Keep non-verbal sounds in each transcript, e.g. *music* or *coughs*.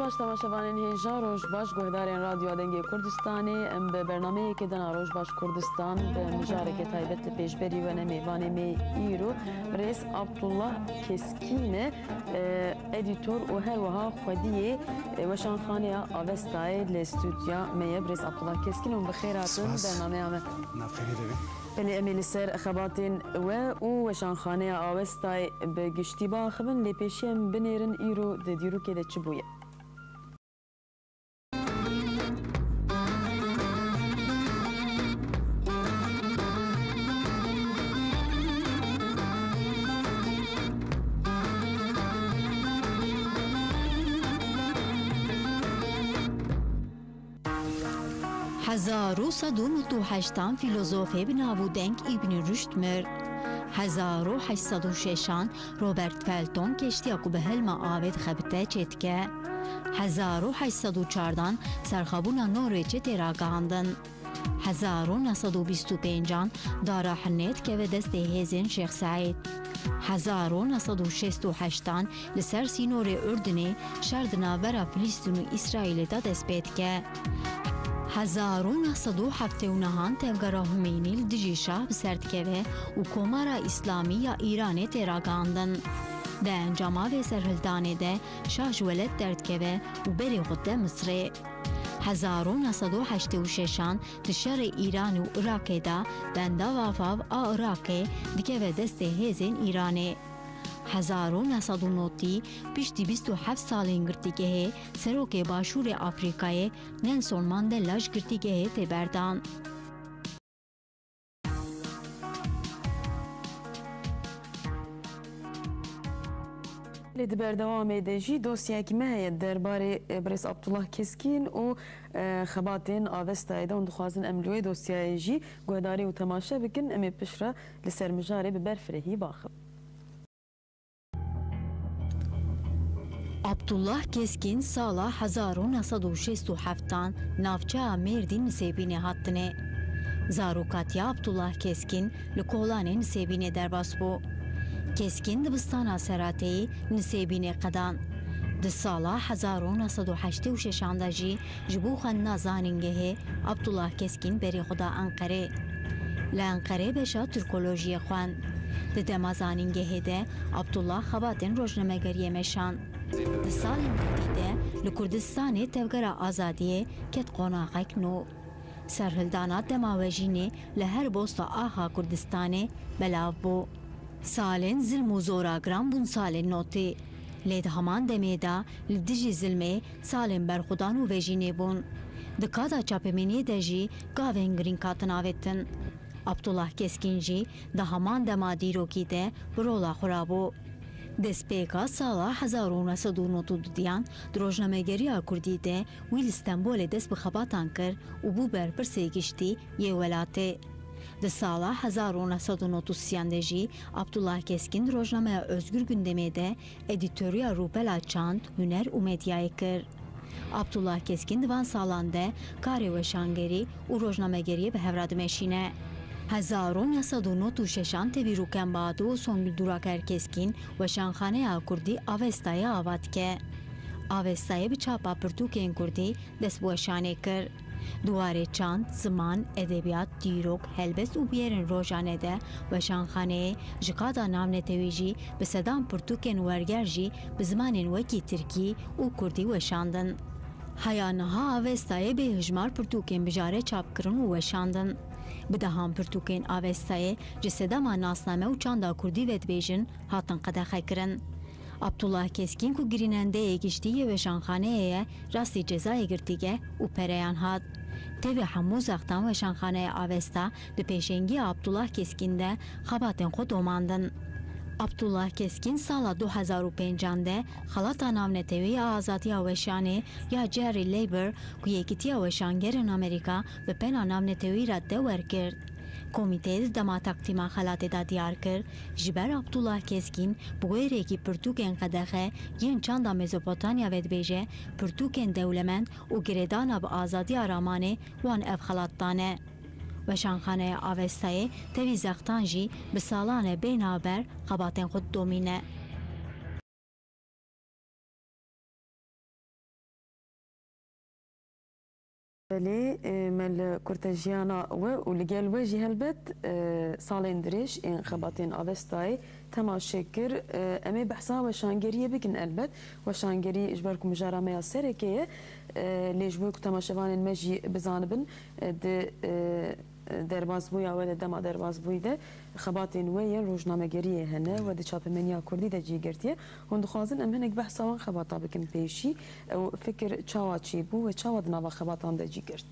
باش تماشاوانین هێژا روش باش گوهداریان رادیۆ دەنگی ام به برنامه بەرنمەیەکی دن روش باش کوردستان بە مژارێکی تایبەت لە پێشبەری وەنە میوانێ می ایرو. ڕێز عبدالله کسکین ادیتور و هەروەها خودیە وەشان خانەیە ئاوەستایە لە ستودیا مەیە برێز عبدالله کسکین و بەخێراتن بەرنمەیانە پلی بله، امیل سر خباتین و او وشان خانه آوستای به گشتی با خبن لپیشیم بنیرن ایرو دیرو که ده چی تیراگاندن هزار و نصد و بیست و پینجان دارا حنیت که و دست هیزن شیخ سعید هزار و نصد و شست و هشتان لسر سینور اردنی شردنا برا فلسطین و اسرائیل دا دست بید که هزارون صدو هزارون صدو حفته و نهان تفگر همینی لدجی شاه بسردکوه و کمارا اسلامی یا ایرانه تراغاندن. ده انجاما و سرهلتانه ده شاه جولت دردکوه و بری غده مصره. هزارون صدو حشته و ششان تشار ایران و عراقه ده بنده وافاو آ عراقه دکوه دسته هزین ایرانه. 1990 پشتی 27 سالین گرتیگehê serokê başûrê Afrikayê Nelson Mandela ji girtîgehê tê berdan. لی دبر دوامه ده جی دوسیه که مهید درباره برس عبدالله کسکین و خباتین آوستا ایده اون دخوازن املوی دوسیه جی گوداری و تماشه بکن امی پشره لسر مجاره ببرفرهی باخب Abdullah Keskin sala 1967 navçeya Mêrdîn nisêbînê hatine. Zarokatiya Abdullah Keskin li kolanê derbas bû. Keskin dibistana Serateyê nisêbînê qedan. Di sala 1986 de jî ji bo xwendina Abdullah Keskin berê xwe da Enqerê. Li Enqerê beşa Türkolojiyê xwend. Di dema de Abdullah xebatên rojnamegeriyê meşan. Di salên kurdî de li Kurdistanê tevgera azadiyê ket qonaqek nû. Serhildana demawejînê li her bosta aha Kurdistanê belav bû. Salên zilm û zoragiran bûn salên notê. Lê di heman demê de li dijî zilmê salên berxudan û vejînê bûn. Di kada çapemêniyê de jî gavên girîng hatin avêtin. Abdullah Keskin jî di heman dema dîrokî de bi rola xwe bû. Destpêka sala 1992 di rojnamegeriya Kurdî de wî li Stenbolê dest bi xebatan kir û bû berpirsê giştî yê welatê. Di sala 1993 de jî Abdullah Keskin rojnameya Özgür Gündemê de edîtoriya Rûpela Çand, Huner û Medyayê kir. Abdullah Keskin divan salan de karê weşangerî û rojnamegeriyê bi hevra dimeşîne. هزارون یصد و نوت و ششان تبیروکن بادو و سونگل دوراکر کسکین و شانخانه کردی آوستای آواد که. آوستای به چاپا پرتوکین کردی دست بوشانه کر. دواره چاند، زمان، ادبیات، دیروک، هلبست و بیرن روژانه ده و شانخانه جقادا نام نتویجی به صدام پرتوکین ورگر جی به زمان وکی ترکی و کردی وشاندن. هیانها آوستای به هجمار پرتوکین بجاره چاپ کرن و. Bi dehan pirtûkên avestayê ji sedema nasname û çanda Kurdî ve dibêjin hatin qedexe kirin. Abdullah Keskin ku girînendeyê giştî weşanxaneyê ye rastî cezayê girtîge û pereyan hat. Tevê hemû zextan weşanxaneya avesta di pêşengiya Abdullah Keskin de xebatên xwe domandin. Abdullah Keskin սալա 2005-անդե խալատանամնետեվի ազատի ավեշանի յա ջերի լեյբր գուեկիտի ավեշանգերն ամերիկա բպեն անամնետեվի ռադե վերգերդ Կոմիտեզ դամատակտիմա խալատեդա դիարկր, ժիբեր Աբդուլլահ կեսկին բուերեկի պրտուկ են կդեղե են չանդա մեզոպոտանյա վետբեժե պրտուկ են դեուլեմենտ ու գրեդան ավ ազադի արամանի ու ան էվ խալատտան է։ Weşanxaneya Avestayê tevî zextan jî bi salan e bênaber xebatên xwe domîne. لي مل كورتاجيانا و ولقال وجه هلبت صالين دريش ان خباتين افستاي تما شكر امي بحثا وشانگريه بكن البت وشانگري اجبركم جرامه سركيه ليش بوك تما شوان المجي بزانبن د درباز بویا و دما درباز بوی ده خباتین وی روزنامه گریه هنه و د چاپمنیا کردی ده جی گرتیه هند خوازن ام هنک بحثا وان خباتا بکن پیشی او فکر چاوا چی بو و چاوا دناوا خباتان ده جی گرت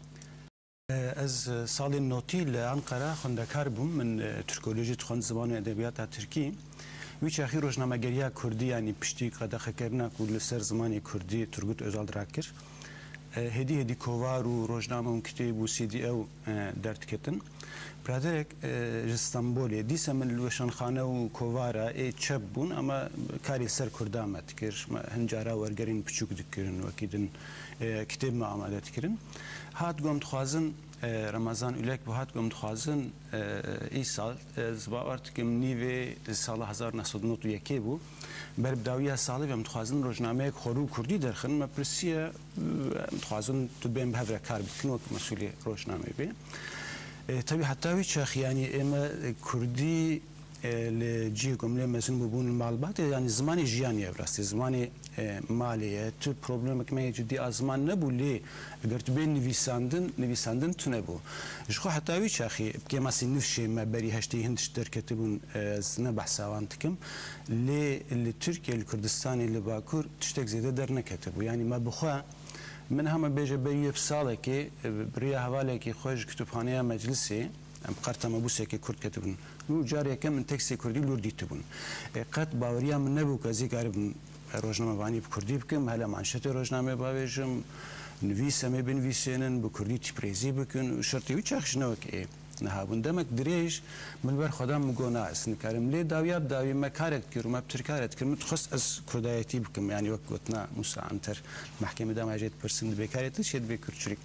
از سال نوتی لانقره خوندکار بوم من ترکولوژی تخوند زبان ادبیات ترکی ویچ اخی روزنامه گریه کردی یعنی پشتی قدخه کرنا که لسر زمانی کردی ترگوت özal دراکر هدیه دی کووار و روزنامه و کتاب و سی دی او درد کتن برادرک استانبول دیسه من لوشان خانه و کووارا ای چپ بون اما کاری سر کردامت کرد ما هنجارا ورگرین پچوک دکرن و کدن کتاب ما آماده کردن هات گم خوازن رمضان اولک به هات گم خوازن ای سال زبا ارتکم نیوه سال 1991 بو بەربداویە ساڵی بەم دخوازن ڕۆژنامەیەک خۆر و کوردی دەرخن مە پرسیە دخوازن تو بێن هەورە کار بکنەوە مەسوولی ڕۆژنامە بێ. تەوی هەتاوی چاخیانی ئێمە کوردی لجی گمله مثلا ببون معلومات یعنی زمان جیانی ابرستی زمان مالیه تو پروبلم که جدی از زمان نبولی اگر تو بین نویسندن نویسندن تو نبو جخو حتی وی چاخی بکی ماسی نفشی ما بری هشتی هندش درکتی بون زنه بحثاوان تکم لی لی ترکیه لی کردستانی لی باکور تشتک زیده در نکتی بو یعنی ما بخواه من همه بیجه بیوی بساله که بریا حواله که خوش کتبخانه مجلسی ام قرت ئەم قەرتە مەبوسێکی کورد کە بن و جارێکە من تەکسی کوردی لور دیت بوون قەت باوریان من نەبوو کە زیکار بن ڕۆژنامەوانی کوردی بکەم روزنامه مانشتە ڕۆژنامێ باوێژم نوویسەمێ بنویسێنن بە کوردی تیپرێزی بکن شرطی و شەرتی و چاخشنەوەک نه نەهابوون دمک درێژ من بر خدا بەر خۆدام گۆناسنکارم لی داویاب داوی مەکارێک کردمە پترکارێت کرد خست از کودایتی بکم یعنی وەک گوتنا موساانتر محکمەداماژێت پرسند بێکارێتە شێت بکرچریک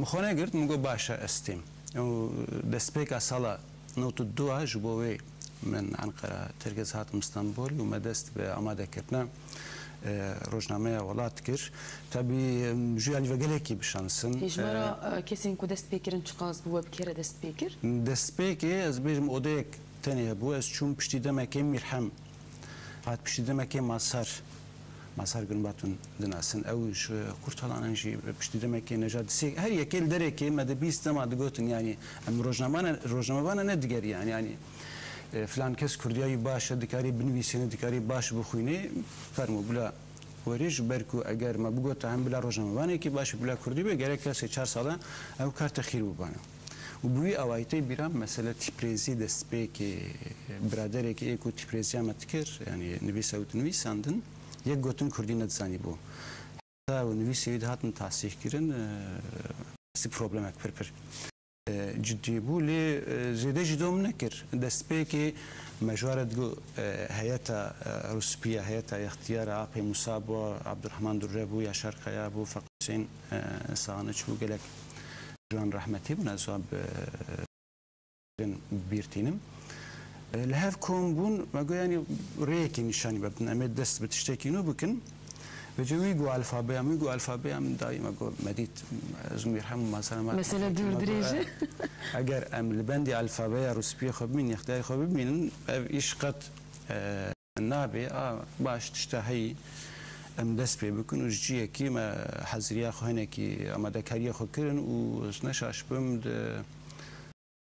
مخونه گرت مگۆ باشه ئەستیم. ئەو دەستپێک ساڵە 92 ژ بۆ وێ من ئەنقەرە ترگەز هاتم ستانبول و مەدەست بە ئامادەکردە ڕۆژنامەیە وڵات کرد. تابی ژیان وەگەلێکی بشانسن. کەسین کو دەست پێکردن چ قاز بووە بکێرە دەست پێکرد دەست پێکێ ئەس بێژم ئۆدەیەک تەنێ بوو ئەس چوون پشتی دەمەکەی میرحەم. هات پشتی دەمەکەی ماسەر. gün batun dinasın ev şu kurtalan jî pişti demek necat sek her yekel dereki me bir istema digotin yani em rojnamana rojnamana ne diger yani yani فلان کس کردیایی باشه دکاری بنویسینه دکاری باش بخوینه فرمو بلا وریج برکو اگر ما بگو تا هم بلا روزنامه که باشه بلا کردی به گره کسی چهار ساله او کار تخیر ببانه و بوی اوایتی بیرام مثلا تیپریزی دست به که برادره که ایکو تیپریزی هم تکر یعنی نویس او نویساندن یک گوتن کردی ندزانی بو و نویسی وید هاتن تحصیح کرن سی پروبلمک پر پر جدی بو لی زیده جدوم نکر دست پی که مجارد گو هیئتا روسپیه هیئتا اختیار آپی موسا بو عبدالرحمن دوره بو یا شرقیا بو فقسین سانچ بو گلک جوان رحمتی بو نزواب بیرتینم لهف کم بون مگه یعنی يعني ریکی نشانی ببین امید دست به تشتکی نو بکن بجو جوی گو الفابی هم گو الفابی هم دایی مگو مدید از میرحم مثلا مثلا دور دریجه اگر أه، أم لبندی الفابی روسپی خوب بین اختیار خوب بینن ایش قد نابی آه باش تشتهی أم دست پێ بکن و جیە کیمە حەزریا خوێنێکی خو خۆکردن و نشاش بم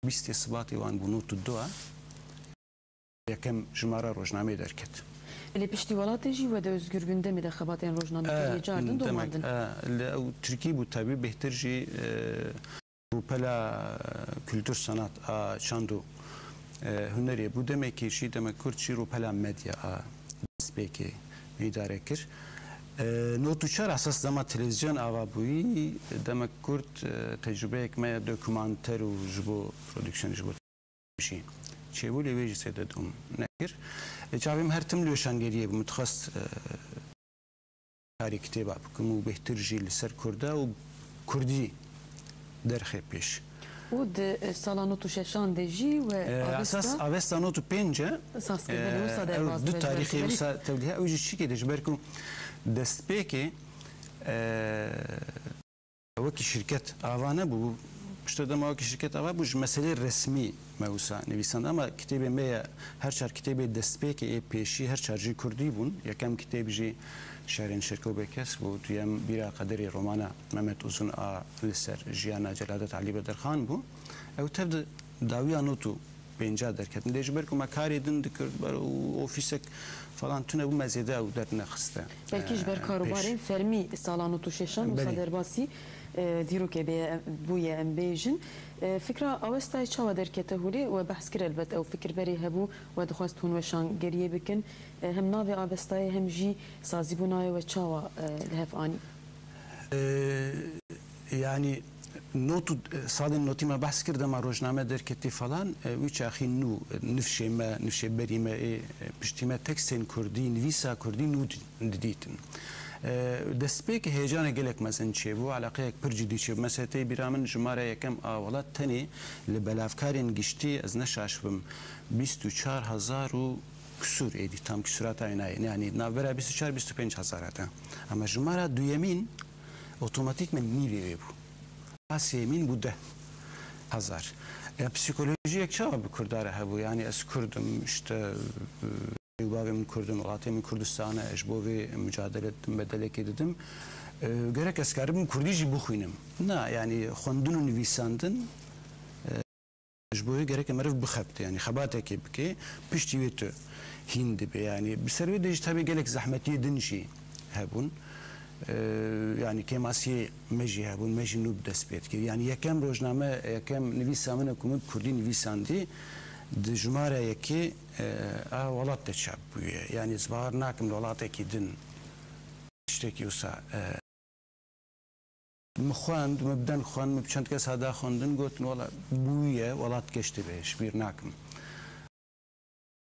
بیستی سباتی وان بنوت و we de özgür gündemê de xebatên rojnameyî cardin domandin. ew Tirkî bû tevî bêhtir jî rûpela kültür sanat a çandû hunerê bû demekî jî demek Kurd jî rûpela medya a destpêkê îdare kir. Notuçar esas dema televizyon ava bûyî demek Kurd tecrübeyek me dokümanter û ji bo prodüksiyon ji bo چێبوو لەوێژی سێدەدوم نەگیر چاویم هەرتم لێشانگەریە بم تخواست کاری کتێبا بکەم و بهترژی لەسەر کووردا و کوردی دەرخێ پێش. ساڵان و ششان دژی ئاستان و پێنجە دو تاریخی تەبلیها ئەوژی چیکە دەژبەرکە و دەستپێکێ وەکی شرکت ئاوانە بوو tarîxê wisa tevlihe ew jî çikê de ji ber ku destpêkê وەکی شرکت ئاوانە بوو پشتە دەماوەکی شرکت ئاوا بوو مەسلەی ڕسمی مەوسا نویسند ئەمە کتێبێ مەیە هەر چار کتێبێ دەستپێکی ئێ پێشی هەر چارجی کوردی بوون یەکەم کتێبژی شارێن شرکە و بێکەس بوو دوێم بیرا قەدەری ڕۆمانە مەمەت ئوزون ئا لەسەر ژیانە جەلادەت علی بەدەرخان بوو ئەو تەب داویان نوت و پێنجا دەرکەن لێژ بەر و مەکاری دن دکرد بەر و ئۆفیسێک فڵان تونە بوو مەزێدا و دەرنەخستە بەلکیش بەر کاروبارên فەرمی ساڵان و توشێشان وسا دەرباسی دیروکێ بووە ئەم بێژن فکرا ئەوەستای چاوە دەرکێتە هوری و بەحسکر البەت ئەو فکربەری هەبوو و دەخواست هونوەشان گەریە بکن هەم ناوێ ئابستای هەمژی سازی بوونایەوە چاوە لە هەفانی ینی نوت ساڵین نوتیمە بەس کردەمە ڕۆژنامە دەرکەتی فەڵان وی چاخی نو نفشێمە نوشێ بەریمە پشتیمە تەکسێن کوردی نویسا کوردی نو دیتن. دەستپێکی هێجانە gelek mezin çêbû علاقەیەک پرجدی çێ مەسەتەی بیرا من ژمارە یەکەم ئاوڵات tenê li belavkarên giştî ez neşaşbim 24هزار و küsur êdî tam küsurata inayê yani navbera 24 25 hezarata ama jimara duyemîn otomatik min nîvê wê bû asêmîn bû de hezar ya psikolojiyek çawa bi kurdare hebû yani ez kurdim işte bavê min kurdin welatê min Kurdistanê eş bo vê mücadele bedelekê didim gerek ez karibim Kurdî jî bixwînim na yani xwendin û nivîsandin bo gerek meriv bixebte yani xebatekê bike piştî wê tu hîn dibe. Yani bi ser wê de tabi gelek zehmetiyê din jî hebûn yani kemasiyê me jî hebûn me jî nû bi dest pê dikir yani yekem rojname yekem nivîsa min ku min Kurdî nivîsandî di jimara yekê a welat de çap bûye. Yani zbar nakim welatekî din. Tiştekî wisa mixwand me biden xwand me çend kes hada xwendin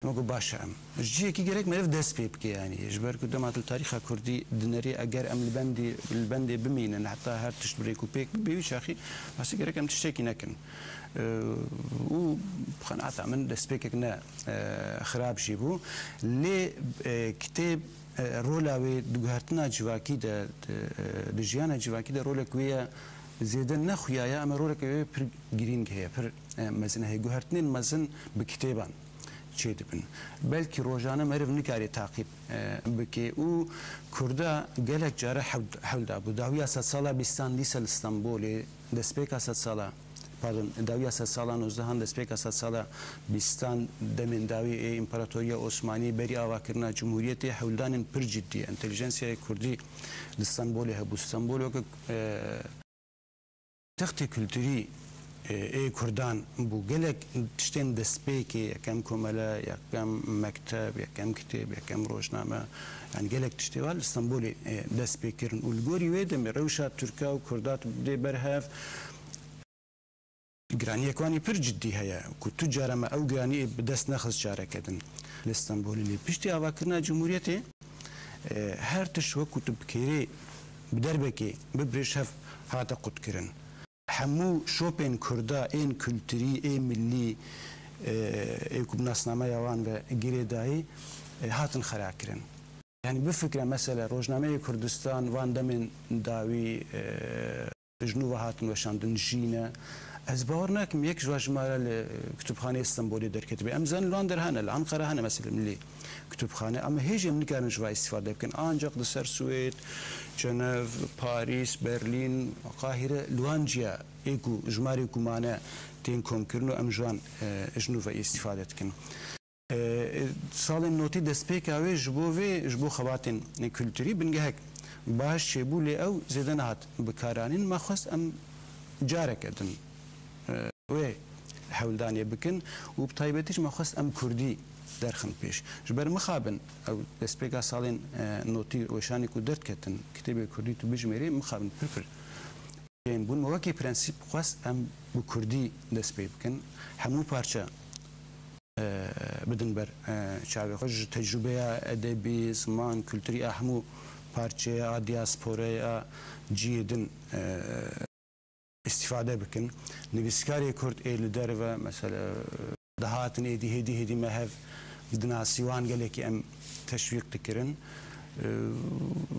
نوگو باشه ام جیه کی گرک مرف دست پیب که یعنی. جبر که دمات تاریخ کردی دنری اگر ام البندی البندی بمینن. حتی هر تشت بریکو پیک بیوی شاخی بسی گرک ام تشتکی نکن. و خنعت من دست پیک نه خراب شیبو لی کتاب رولاوی دوگهرتنا جواکی ده دجیان جواکی ده رولکویه زیده نخویه اما رولکویه پر گرینگ هیه پر مزن هیه گوهرتنین مزن به کتابان kitêban çê dibin belkî rojane meriv nikarî taqîb bike û Kurda gelek care hewda bû dawiya sed sala bîstan dîsel İstanbolê destpêka sed sala pardon dawiya sed sala nozdehan destpêka sed sala bîstan demên dawî ê İmparatoriya Osmanî berî avakirina Cumhuriyetê hewldanên pir ciddî entelijensiyayê Kurdî li İstanbolê hebû İstanbol wekek ای کوردان بوو گەلێک شتێن دەستپێکی یەکەم کۆمەلە یەکەم مەکتب یەکەم کتێب یەکەم ڕۆژنامە ئەنگەلێک تشتێوا لە سمبولی دەستپێکردن ئولگۆری وێ دەمێ ڕەوشات تورکا و کوردات دێ بەرهەف گرانیەکانی پر جددی هەیە کو تو جارەمە ئەو گرانی بدەست نەخست جارەکەدن لە ئستانبولی لێ پشتی ئاواکردنا جمهوریەتێ هەر تشوە کوتب بکێرێ دەربێکی ببرێش هەف هاتە قوتکردن همو شوپن کردا این کلتری این ملی ای کوب ناسنامه یوان و گریدای هاتن خراکرن یعنی به فکر مثلا روزنامه کردستان وان دمن داوی جنوب هاتن وشاندن جینه از باور نکم یک جوش مارا لکتبخانه استنبولی در کتبه امزن لأن در هنه لانقره هنه مثلا ملی kütüphane ama hêj em nikarin ji istifade bikin ancak li ser Swêd Cenev Paris Berlin Qahire Luanciya ê ku jimarê ku mane tên komkirin û em jiwan ji nû ve istifade dikin salên notî destpêka wê ji bo vê ji bo xebatên kültürî bingehek baş çêbû lê ew zêde nehat bikaranîn me xwest em careke din wê hewldanê bikin û bi taybetî me xwest em Kurdî دەرخن پێش ji ber mixabin ew destpêka salên notî weşanê ku derketin kitêbê Kurdî tu bijmêrê mixabin pirpir. bûn wekî prinsîp xwest em bi Kurdî destpê bikin hemû parça bidin ber çavê xwe ji tecrübeya edebî, ziman, külturiya hemû parçeya diasporeya ciyê din istifade bikin. Nivîskarê Kurd ê li derve mesela dahatin êdî hêdî hêdî mehev دناسیوان گەلێکی ئەم تەشویق دکردن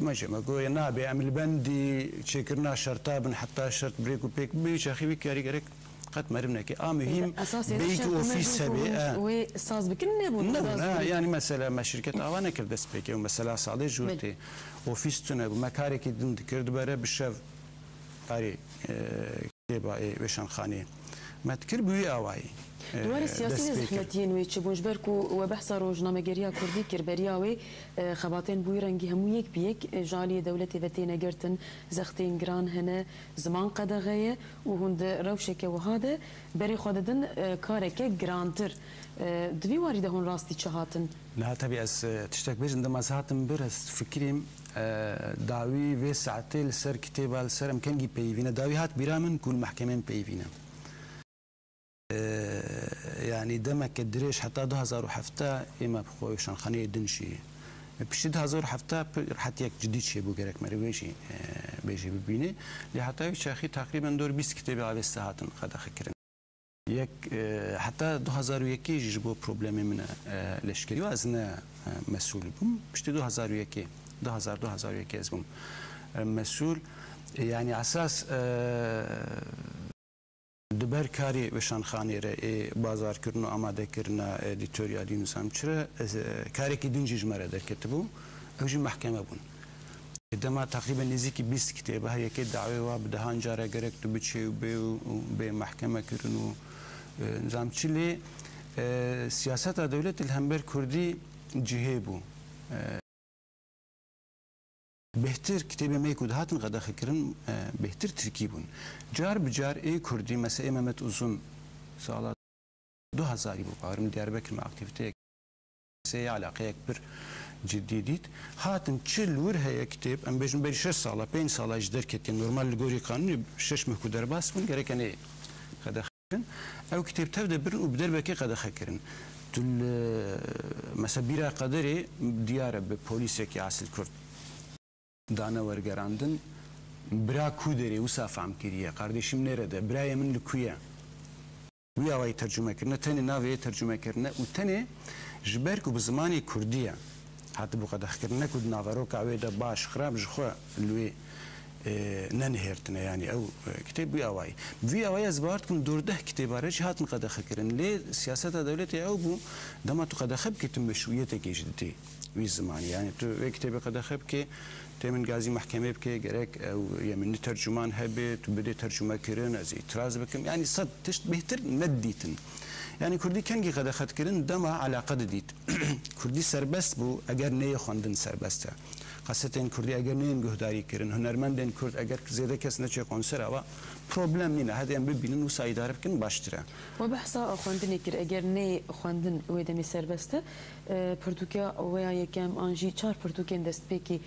مەژێمە گۆیە نابێ ئەمیل بەندی چێکردنا شەرتا بن حتا شەرت برێک و پێک بێ چاخیوی کاریگەرێک قد مرمناكي اه مهم بيك اوفيس سابي ساز بكن نبون يعني مثلا ما شركه اوانا كرد سبيكي ومثلا صالح جوتي اوفيس تنب ما كاري كي دند كرد بره بشف قاري كتابه بشان خاني مەتکرد بووی ئاوایی دوارە سیاسی زحمەتیین وێ چ بۆژبەر و وە بەحسا ڕۆژنامەگەریا کوردی کردبەریاوێ خەباتێن بووی ڕەنگی هەموو یەک بەیەک ژالی دەولەتی بە تێنەگرتن زەختین گران هەنە زمان قەدەغەیە و هوندە ڕەوشێکە وهادە بەری خۆدەدن کارێکە گرانتر دوی واری دەهۆن ڕاستی چه هاتن؟ نهاتەبی ئەس تشتێک بێژن دەماز هاتم برست فکریم داوی وێ ساعتێ لەسەر کتێبا لەسەر ئەم کەنگی داوی هات بیرا من محکەمێن پێیوینە ینی دەمەکە درێژ حتا 2007 ئێمە بخۆی شانخانەیە دنشی پشتی 2007 حتیەک جدی چێ بوو گەرەک مەروێژی بێژی ببینێ لە حتاوی چاخی تقریبان دۆر 20 کتێبی ئاوێستا هاتن خەدەخەکردن یەک حتا 2001 بۆ پرۆبلەمی منە لەشکری و ئەزنە مەسوول بووم پشتی 2001 2001 ez bûm mesûl yani esas diber karê weşanxanê re ê bazarkirin û amadekirina edîtoryalî nûsam çire karekî din jî ji me re derketibû ew jî mehkeme bûn. Dema teqrîben nêzîkî bîst kitêbe her yekê dawê wa bi dehan care gerek tu biçê û bê û bê mehkeme kirin û nizam çi lê siyaseta dewletê بهتر کتێبە مەیک و داهاتن قەدەخەکردن بهتر ترکی بوون جار بجار ئێ کوردی مەسە ئێمەمەت ئوزون ساڵات 2000 بوو باورم دیار بکرم ئاکتیفتەیەک سێ علاقەیەک پر جددی دیت هاتن چل ور هەیە کتێب ئەم بێژم بەری 6 ساڵە پێ ساڵاش دەرکێتی نورمال لە گۆری قانونی شش مەکو دەرباس بوون گەرەکەنێ قەدەخکردن ئەو کتێب تەو دەبرن و بدەربەکە قەدەخەکردن مەسە بیرا قەدەرێ دیارە بە پۆلیسێکی ئاسل کورد دانە وەرگەراندن برا کو دەرێ و سافام کردیە قاردێشیم نێرەدە برایە من لە کویە ویاوای تەرجمەکردنە تەنێ ناوێ تەرجمەکردنە و تەنێ ji ber ku bi zimanê Kurdiye hatî bu qedexkirine ku naverok wê de baş xirab ji xwe lê nenihêrtine yanî ew kitêb bû awayî. Vî awaya ez bar kun dordeh kitêbare jî hatin qedexekirin lê siyaseta dewletê ew bû dema tu qedexe bikitin meşruiyetekê ji ditê wî zimanî yani tu vê kitêbe qedexe bikê تێمن گازی محکمێ بکێ گەرەك ئەو یەمنی تەرجمان هەبێت و بدێ تەرجمەکردن ئەز ئیتراز بکەم ینی سەد تشت بهتر نەدیتن ینی کوردی کەنگی قەدەخەتکردن دەما علاقە دەدیت کوردی سربەست بوو ئەگەر نەیە خوندن سربەستە قەسەتێن کوردی ئەگەر نێن گوهداریکردن هوەرمەندێن کورد ئەگەر زێدە کەس نەچێ قۆنسەرەوە پرۆبلم نینە هەدیان ببینن و سایدار بکەن باشترە وە بەحسا خوێندنێ کرد ئەگەر نێ خوێندن وێ دەمی سربەستە پرتوکیا وەیە یەکەم ئانژی چار پرتوکێن دەستپێکی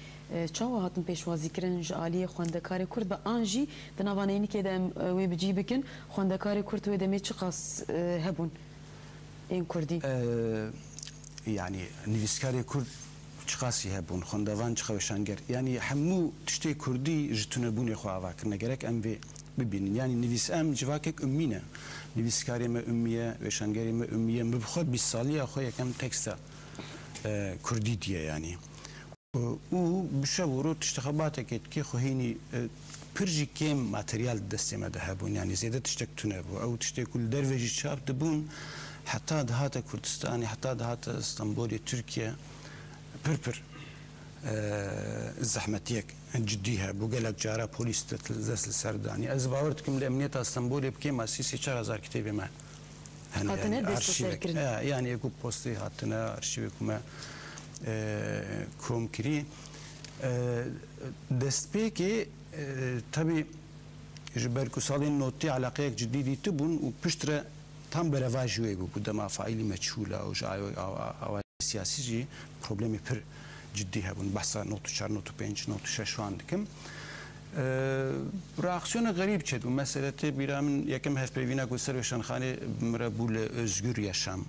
چاوا هاتن پێشوازیکردن ji aliyê xwendekarê Kurd bi an jî di nava neynikê de em wê bicî bikin xwendekarê Kurd wê demê çi qas hebûn ên Kurdî yanî nivîskarê Kurd çiqasî hebûn xwendevan çixweşanger yanî hemû tiştê Kurdî ji tunebûnê xwavakin negerek em vê ببینین یعنی نویس ئەم جوواکێک ئومینە. نویسکاری مە ئومیە وێشانگەری مە ئومیە بخۆ بی ساڵیە خۆ یەکەم تەکسە کوردی دیە ینی و بشە ورۆ تشتەخەباتێکێت کێ خۆهینی پرژی کێم ماتریال دەستێمەدە هەبوون ینی زێدە تشتێک تونە بوو ئەو تشتێک و دەروێژی چاپ دەبوون حتا دهاتە کوردستانی حتا دهاتە ئەستەمبۆلی تورکیا پرپر زەحمەتیەک جدی هە بوو گەلک جارە پۆلیس دەست لە سەردانی ئەس باوەتکم لە ئەمنیێت ئەستەمبۆلی بکەی ماسیسی 4هزار کتێبێمە یان یەک و پۆستی هاتنە ئەرشیوێکمە کۆمکری دەستپێکی تەبی ji berku salên notî علاقەیەک جددی dîtî bûn û piştre tam berevajî wê bû bû dema faîlî meçûla û ji siyasî jî problemê pir ciddî hebûn behsa not çar not pênc not şeşwan dikim. Reaksiyona غرîb çet. Û meseletê bîra min yekem hevpêvîna ku ser weşanxanê mire bû li özgür yaşam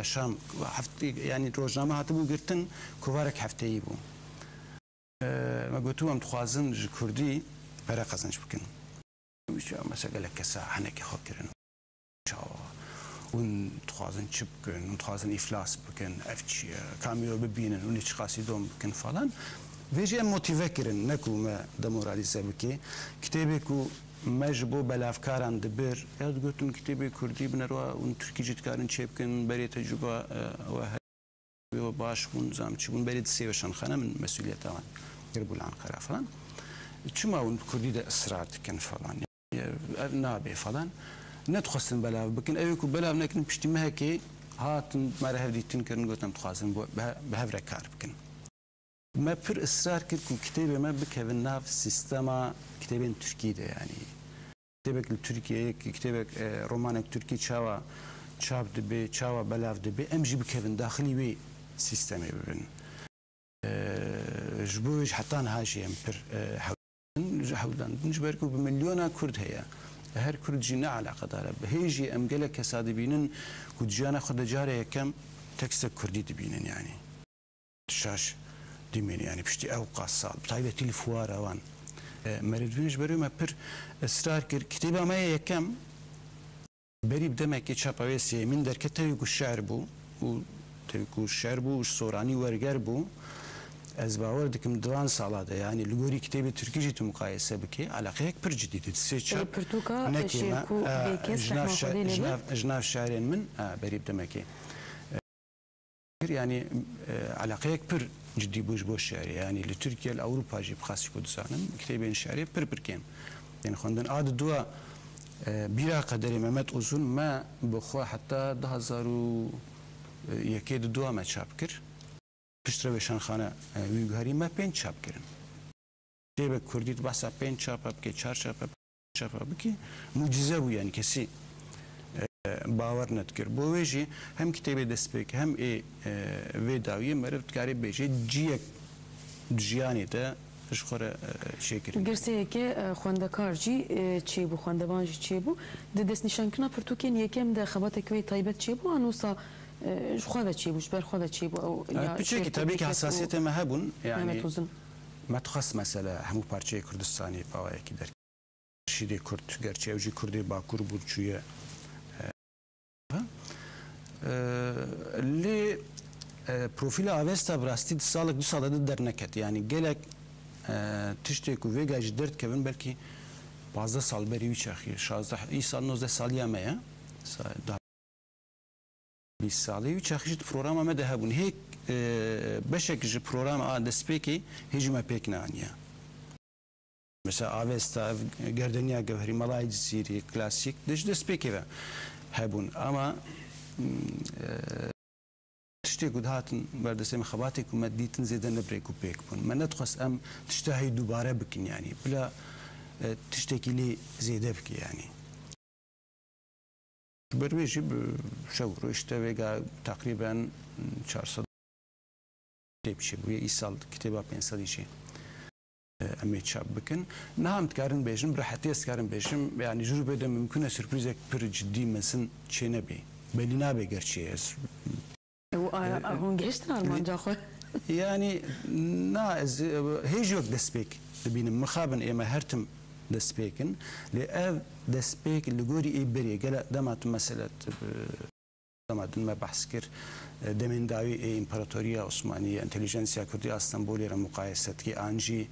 یەشام ینی ڕۆژنامە هاتبوو گرتن کوبارێک هەفتەیی ما مەگوتو هم دخوازن ji کوردی پەرە قەزنج بکن. مەسەگەلە کەسا هەنێکی خۆکردن اون دخوازن چی بکن؟ اون دخوازن ئیفلاس بکن؟ ئەف چیە کامیۆ ببینن؟ اونی چی خاصی دوم بکن فالان وێژی ئەم مۆتیڤەکردن نەکو ما دەمۆرالیزە بکێ. کتێبێک و مەژ بۆ بەلاافکاران دەبێر یاد گوتم کتێبی کوردی بنەرەوە اون تورکیجی تکارن چێبکن بەرێ تەجوبە آه، ئەوە باش بوون زانام چی بوون بەرێت سێوەشان خانه من مەسولیتەوان گربولان قەرافان چما اون کوردی دە ئەسراتکن فلان. نابێ فەڵان نەتخواستن بەلاو بکن. ئەوێک و بەلاو نەکردن پشتیمەهەکەی هاتن مارە هەردیتن کردن گوتم تخوازن بە هەورە کار بکن. Me pir ısrar kir ku kitêbê me bikevin nav sistema kitêbên Tirkî yani. Kitêbek li Tirkiyeyê kitêbek romanek Tirkî çawa çap dibe, çawa belav dibe, em jî bikevin daxilî wê sistemê bibin. Ji bo e, ji hetan hajî em pir e, hewdandin, ji milyona Kurd heye. Her Kurd jî ne alaqedar e. Hê jî em gelek hesa dibînin ku ciyana yekem tekste Kurdî dibînin yani. Şaş. برو ما پر اصرار كر كتابه ما يكم بری بدمه که چاپاویسی من در کتابی کو شعر بو و تبی کو شعر بو و سورانی ورگر بو از باور دکم دوان سالا ده yani لگوری کتابی ترکی جیت مقایسه بکی علاقه یک پر جدید سی چاپ پرتوکا شیرکو بیکس جناف جناف جناف شعرین من بری بدمه که yani علاقه یک پر جدی بوش بوش شعری yani لترکیه الاوروپا جی بخاصی کردستانم کتابی شعری پر پر کم yani خوندن عاد دوا بیرا قدری محمد uzun ما بخوا حتی ده هزار و یکی دو ما چاپ کرد پشت روشن خانه ویگهاری ما پنج چاپ کردن دیو کردیت بسا پنج چاپ بکی چهار چاپ چاپ بکی معجزه بو یعنی کسی باور نتکر باور نکرد بۆ وێژی هەم کتێبێ دەستپێک هەم ئێ وێداویە مەرف بکارێ بێژێ جیەک ژیانێتە خۆرە شێکرد گرسەیەکێ خوێندەکارجی چێ بوو؟ خوێندەبانژی چێ بوو؟ دەست نیشانکردنا پرتوکێن یەکێم دە خەبەتەکەی تایبەت چێ بوو؟ ئانوسا خۆدە چێ بوو؟ بەرخۆدە چێ بوو؟ ئەو تابێکی حساسیتەمە هەبوون یانێ مەتخەس مەسەلە هەموو پارچەی کوردستانی پاوایەکی دەرک شیری کورد گەرچێوجی کوردی باکوور بوو چویە Ee, li e, profila avesta brasti salek du salada derneket yani gelek e, tişte ku vega ji dert kevin belki bazda sal beri üç ahi şazda insan nozda saliyame ya. Bir sali üç ahi programa me dehebun hek e, beşek ji programa a despeki hicme pekna anya. Mesela avesta gerdeniya gevheri malay ziri klasik diş despeki ve hebun. Ama تشتي قد هاتن بردسم خباتك وما ديتن زيدن نبريك وبيك بون ما ندخس ام تشتهي دوباره بكن يعني بلا تشتكي لي زيده بكي يعني برويجي بشورو اشتويقا تقريبا 400 تيبشي بوي ايصال كتابة بينسالي شي امی چاپ بکن نه هم تکارن بیشم راحتی است کارن بیشم یعنی جور بده ممکنه سرپرایز پر جدی مثلا چه نبی بلی نبی گرچه است بینی نابێ گەرچی جا هەون یعنی ئەلمانجا از هیچ هێژ دست دەستپێک دبینم مخابن ایم هرتم ئێمە هەرتم دەستپێکن لێ ئەو دەستپێک لە گۆری ئەی برێ دمات دەمات مەسلت دەماتمە بەحس کرد دەمێنداوی ئێ ئیمپەراتۆریە عوسمانی ئەتەلیژەنسیا کوردی ئاستەمبۆ لێرە مقایسەتکی ئانجی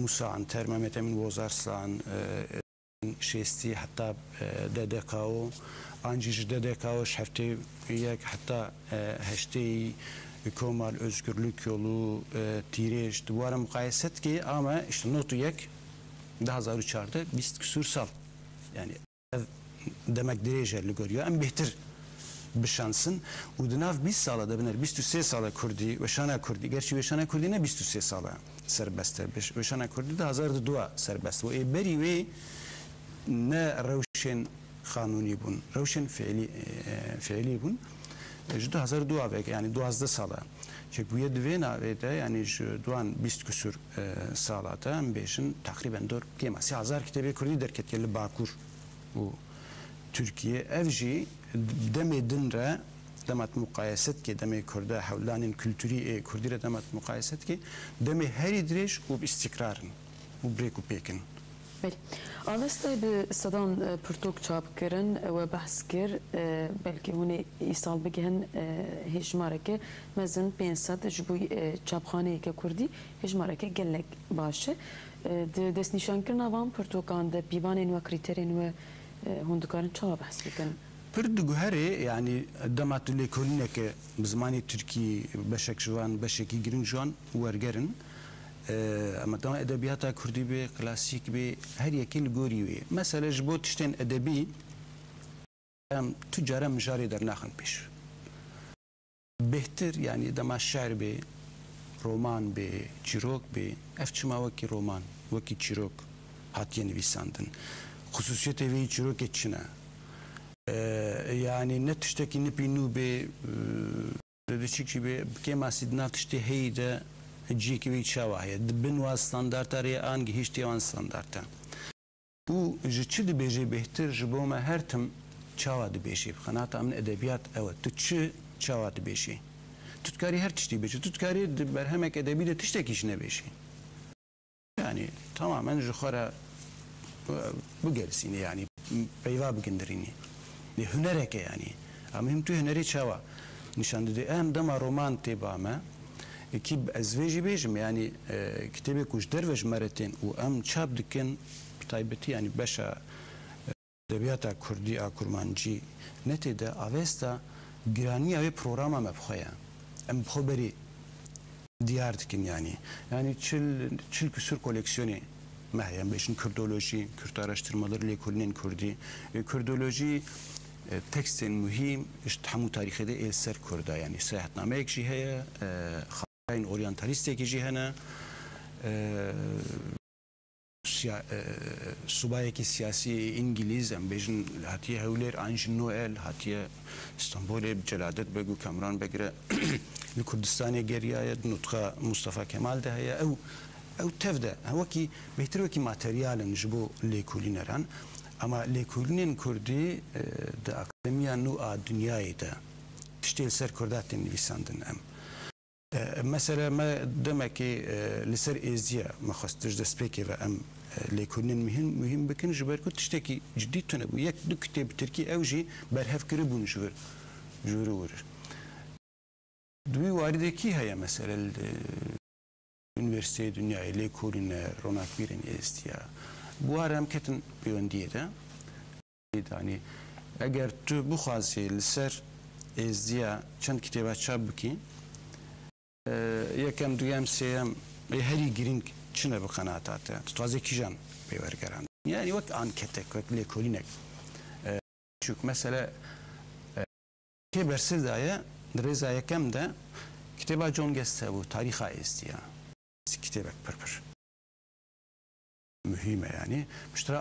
موسان تەرمەمێتە من وەزارسان شیستی حتی دەدەکاوە Ancak dede kavuş hafta yek hatta heşte komal özgürlük yolu tireş duvara mukayeset ki ama işte notu yek daha zar uçardı biz küsür yani demek derecelerli görüyor en behtir bir şansın udnav biz sala da biner biz tüse sala kurdi ve kurdi gerçi ve şana kurdi ne biz tüse sala serbest ve kurdi de hazardı dua serbest ve beri ve ne revşen قانونی بوون ڕوشن فعلی بوون ji 2002 vek yani duazda sala çek bu yedve navede yani duan bist küsür salata em beşin takriben dört kemasi hazar kitabı kurdi derket geldi Bakur bu Türkiye evji deme dinre demet mukayeset ki deme Kürde havlanin kültürü Kürdire demet mukayeset ki deme her idreş bu istikrarın bu breku pekin بله آوستا به صدان پرتوک چاپ کرن و بحث کر بلکه هونه ایسال بگهن هجماره که مزن 500 جبوی چاپخانه که کردی هجماره که گلک باشه. دست نشان کرنا وان پرتوکان ده بیوانین و کریترین و هندکارن چا بحث بکن. پر دگوهره يعني دمات اللي كلنك بزماني تركي بشك جوان بشكي جرين جوان ورجرن اما دام ادبيات كردي بي كلاسيك بي هر يكي الجوري وي مثلا جبو تشتين ادبي ام تجارة مجاري در ناخن بيش بهتر يعني دما الشعر بي رومان بي چیروک بي اف چما وكي رومان وكي چیروک هاتيه نویساندن خصوصیت وی چیروک چنه yani ne tiştekî nipînû bê diçikî bê bikê masî nav tiştê heyî de جیکوی چاوه بنوا ستاندارتاری آنگی هیشتیوان ستاندارتان او ji çi dibêje bêhtir ji bo me her tim çawa dibêjî bixen hata min edebiyat ew e. tu çi çawa dibêjî? Tu dikarî her tiştî bêjî. Tu dikarî di berhemek edebî de tiştekî ji nebêjî. Yani tamamen ji xwe re bigersînî yani peyva bigindirînî lê hunereke yani. Em him tu hunerê çawa nîşan didê em dema roman tê ba me. ki ez vê jî bêjim yanî e, kitêbê ku ji derve ji meretên û em çap dikin bi taybetî yanî beşa e, edebiyata Kurdî a Kurmancî netê de avesta giraniya vê programa me bixwe ye em bixwe berî diyar dikin yanî yanî çil çil küsur koleksiyonê me heye em bêjin Kürdoloji, Kürt araştırmaları lêkolînên Kurdî. E, Kürdoloji تکستên muhîm ji hemû tarîxê de êl ser Kurda yanî seyahatnameyek jî heye ein oryantalist ekici hene e, siya, e, subayeki siyasi İngiliz em bejin hatiye hevler anjin noel hatiye İstanbul'e celadet begu Kamran begire *coughs* li Kurdistan'e geriyaya nutka Mustafa Kemal de heye ev ev tevde hevaki behtir veki materyalin jibo lekulineran ama lekulinin Kurdi de akademiya nu a dünyayı da tiştel ser Kurdat'in nivisandın em. مثلا ما دمكي لسر ازيا ما خصتش دسبيكي ام ليكونن مهم مهم بكن جبر كنت تشتكي جديد تنبو. يك دو كتاب تركي اوجي برهف كربون جبر جبر ور دوي واردكي هيا مثلا üniversite dünya ile kurine ronak birin estiya. Bu arem ketin yöndiye de yani eğer tu bu xazi ser ezdiya çend kitaba çap biki یەکەم دویم سێم هەری گرنگ چنە بە قەناتاتە تازە کیژان پێوەرگەران یانی وەک ئانکەتێک وەک لێکۆلینێک چوک مەسەلە کێ بەرسدایە درێزا یەکەمدا کتێبا جۆن گەستە بوو تاریخا ئێستیە کتێبێک پرپر مهمە ینی مشترا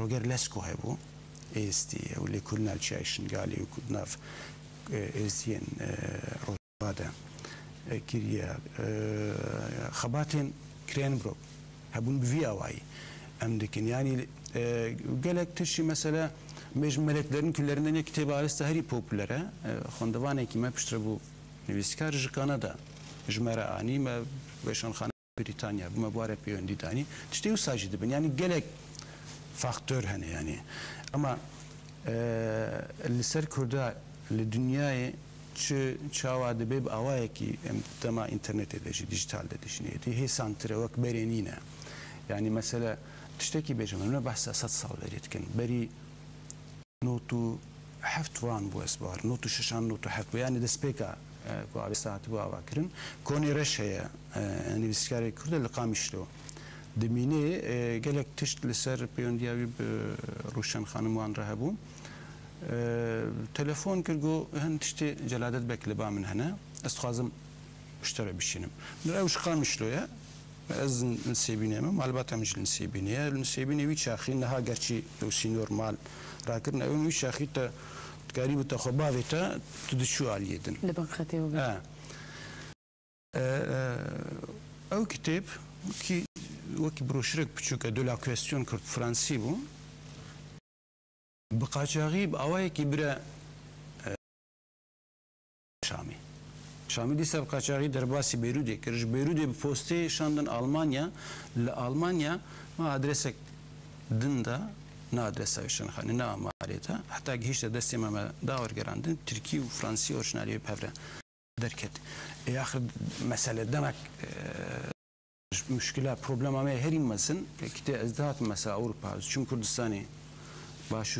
ڕۆگەر لەسکۆ هەبوو ئێستی و لێکولنال چیایشنگالی و کودناف ئێزیێن ڕۆژبادە کریە خەباتێن کرێن برۆ هەبوون بڤ ئەوایی ئەم دکن ینی gelek tişi mesela mecmeleklerin küllerinde kitêbarista herî popüler e xwendevanekî me piştre bû nivîskar ji Kanada ji me re anî me weşanxane Britanya bû me ware pêwendî danî tiştê wisa jî dibin yani gelek faktör hene yani ama li ser Kurda li dünyayê çi çawa dibe bi awayekî em dema internetê de jî dijital de dişiniyetî hêsantire wek berênîne yani mesela tiştekî bêjim me behsa sed sal verê dikin berî not û heft wan bû esbar not û şişan not û heft yani destpêka ku avêsta hatibû ava kirin konê reş heye nivîskarê Kurd li qamişlo dimînê gelek tişt li ser pêwendiya wî bi Rûşen xanim wan re hebû تلفون كرجو هن تشتي جلادت بك لبا من هنا استخازم اشترى بشينم نراوش قامش لويا از نسيبيني ما معلومات مش نسيبيني نسيبيني وي شاخي نها قرشي لو سينور مال راكرنا وي شاخي تا تقريب تخباويتا تدشو عليدن لبن خاتيو آه أو كتاب كي وكي بروشرك بچوكا دو لا كويستيون كرت فرنسي بو بقاچاغي باوایەکی برە شامی Şamil ise kaçağı derbasi Beyrut'e kiriş. Beyrut'e bir poste şandın Almanya. Le Almanya ma adresek dinda na adresa şan hani na amaliyata. Hatta gihişte desti meme davar gerandın. Türkiye ve Fransi orijinali pevre derket. E ahir mesele demek e, müşküla problem ama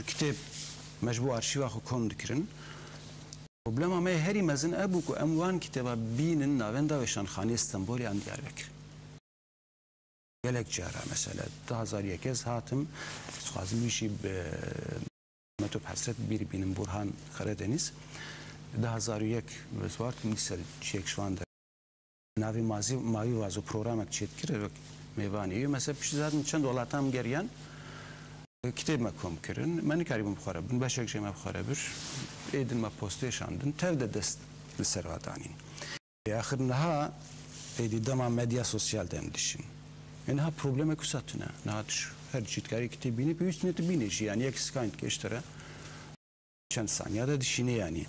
kitap mecbu arşiva hukum dikirin. Problem ama her imezin ebu ku emvan kitaba binin navenda ve şankhane İstanbul'u an Diyarbakır. Gelek cara mesela daha zar yekez hatım sazım işi metop hasret bir binin Burhan Karadeniz daha zar yek vezvart misal çek şu anda navi mazi mavi vazo programak çetkir meyvani mesela piş zaten çend olatam geriyen kitap mekom kirin من karibim bixwara bin beşek jê me bixwara bir êdin me postê şandin tev de dest li ser vadanîn axir niha êdî dema medya sosyal dem dişin e niha probleme ku satine niha tuş her çîtkarî kitê bînî pêwîst ne tu bînî jî yani yek skaynt geştere çend saniya da dişîne yani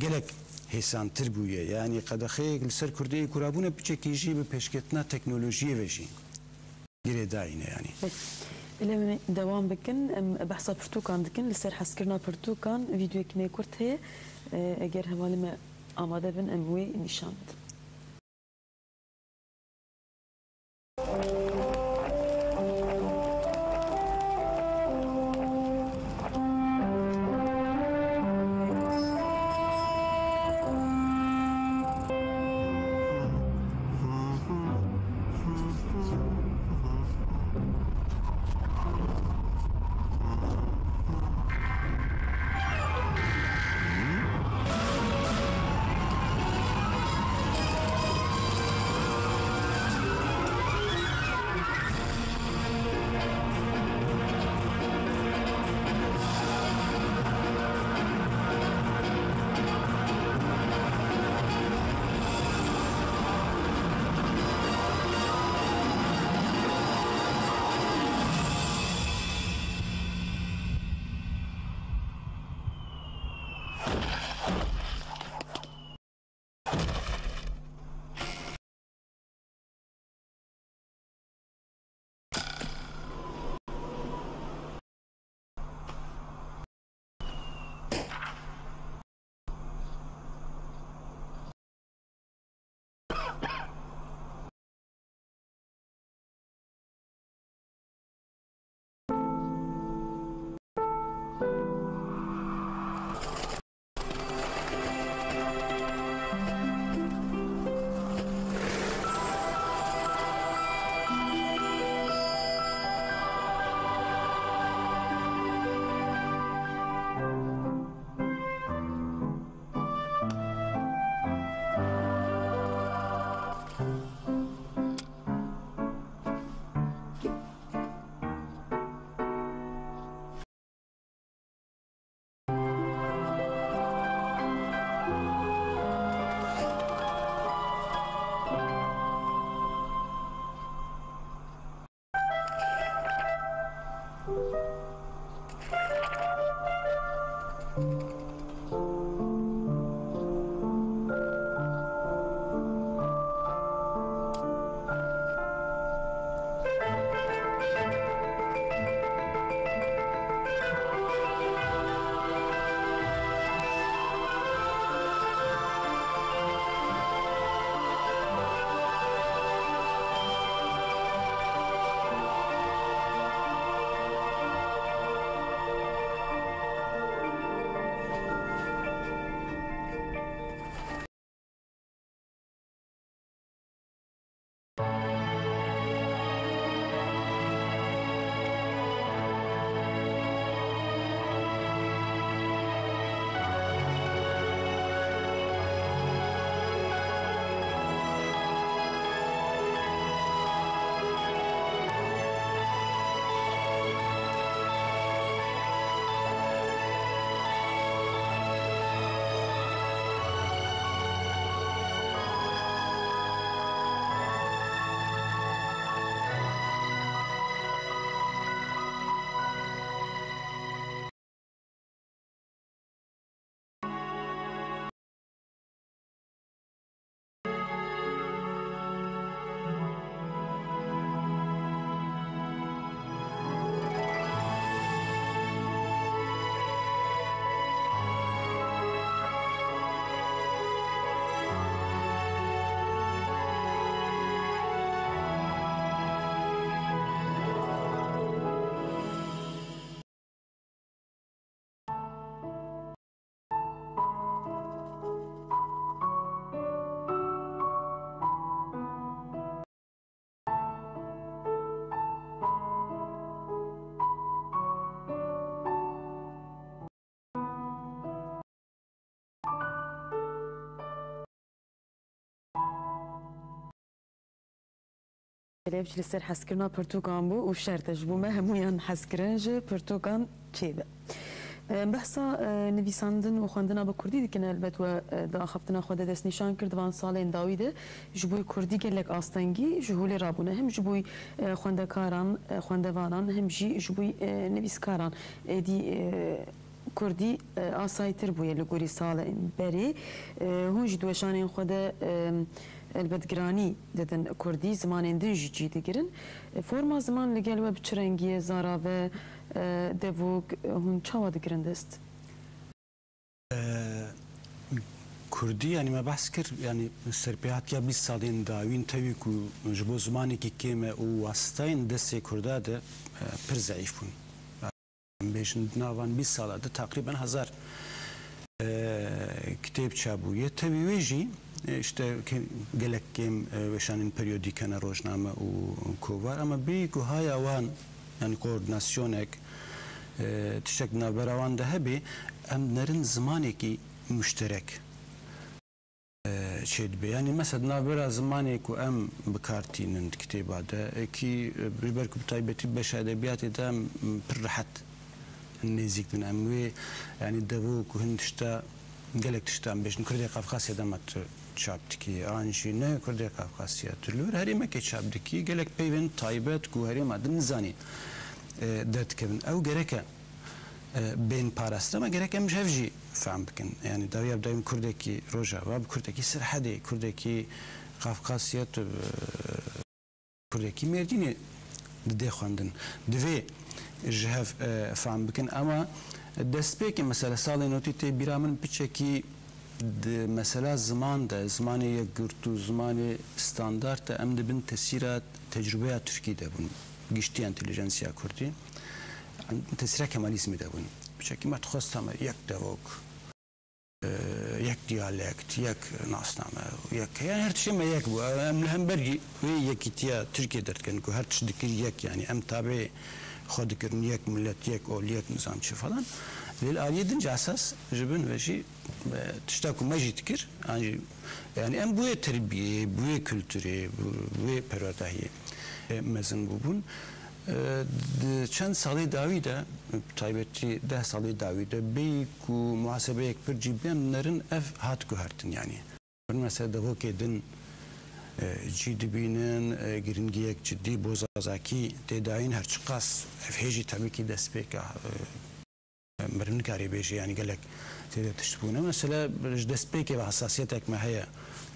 gelek hêsantir bûye yani qedexeyek li ser Kurdiyê kurabûne piçekî jî bi pêşketina teknolojiyê ve jî girê dayîne behsa pirtûkan dikin li ser hezkirina pirtûkan vîdyoyek me kurt heye eger hevalî me amade bin em wê nîşan bidin. serê ji li ser hezkirina pirtûkan bû û şertê ji bo me hemûyan hezkirin ji pirtûkan çêbe. بحثا نویساندن و خواندنا به کوردی دیکن البته و دا خفتنا خود دست نشان کرد وان سالین داویده جبوی کوردی گلک آستنگی جهول رابونه هم جبوی خواندکاران خواندوانان هم جی جبوی نویسکاران دی کوردی آسایتر بویه لگوری سالین بری هون جدوشانین خود de elbet giranî didin Kurdî zimanên din jî cî digirin forma ziman li gel we bi çi rengiye zara ve devûk hûn çawa digirin dest. Kurdî yanî me behs kir yanî serpêhatiya bîst salên dawîn tevî ku ji bo zimanekî kême û wastayên destê Kurda de pir zayıf bûn. Bêjin navan bîst sala de takriben hezar kitêb çabûye tevî wê jî işte gelekim e, veşanin periyodikene rojname u kovar ama bir guhaya wan yani koordinasyonek e, tişek navberawan de hebi em nerin zamaneki müşterek çedbe e, yani mesela navbera zamanı ku em bikartinin kitaba da ki biber ku taybeti beş edebiyat edem pir rahat nezik din em yani devu ku hindişte gelek tişte em beşin kurdiya kafkasya demet me çapdikî an jî ne Kurdê Qafqasya tulûr herêmekê çapdikî gelek peyvên taybet ku herêma din nizanî derdikevin ew gereke bên parastin ama gerek em ji hev jî fehm bikin yani dawiya dayim Kurdekî Rojava bi Kurdekî Sirhedê Kurdekî Qafqasya Kurdekî Mêrdînê didê xwendin divê ji hev fehm bikin. Ama destpêkê mesela salê notî tê bîra min piçekî mesela ziman de zimanê yek girt û zimanê standart de em dibin tesîra tecrübeya Türkiye de bûn giştî entelijensiya Kurdî tesîra kemalîzmê de bûn piçekî me dixwest me yek devok yek diyalekt yek nasname yek yani her tişê me yek bû em li hemberî wê yekîtiya Türkiye derdikin ku her tişt dikir yek yani. Em tabe xwe dikirin yek millet yek ol yek nizamçı falan. Lil aliye dince esas jibin ve jî tişta ku me jî dikir yani em bûyê terbiyê bûyê kültürê bûyê perwerdehiyê mezin bûbûn çend salê dawî de taybetî deh salê dawî de bê ku muhasebeyek pir cîbên nerin ev hat guhertin yani. Mesela devokê din cî dibînin giringiyek ciddî bozazakî têdayîn her çi qas ev hêjî ki destpêka mirin nikarî bêjî yani gelek têde tiştbûne mesela ji destpêkê ve hassasiyetek me heye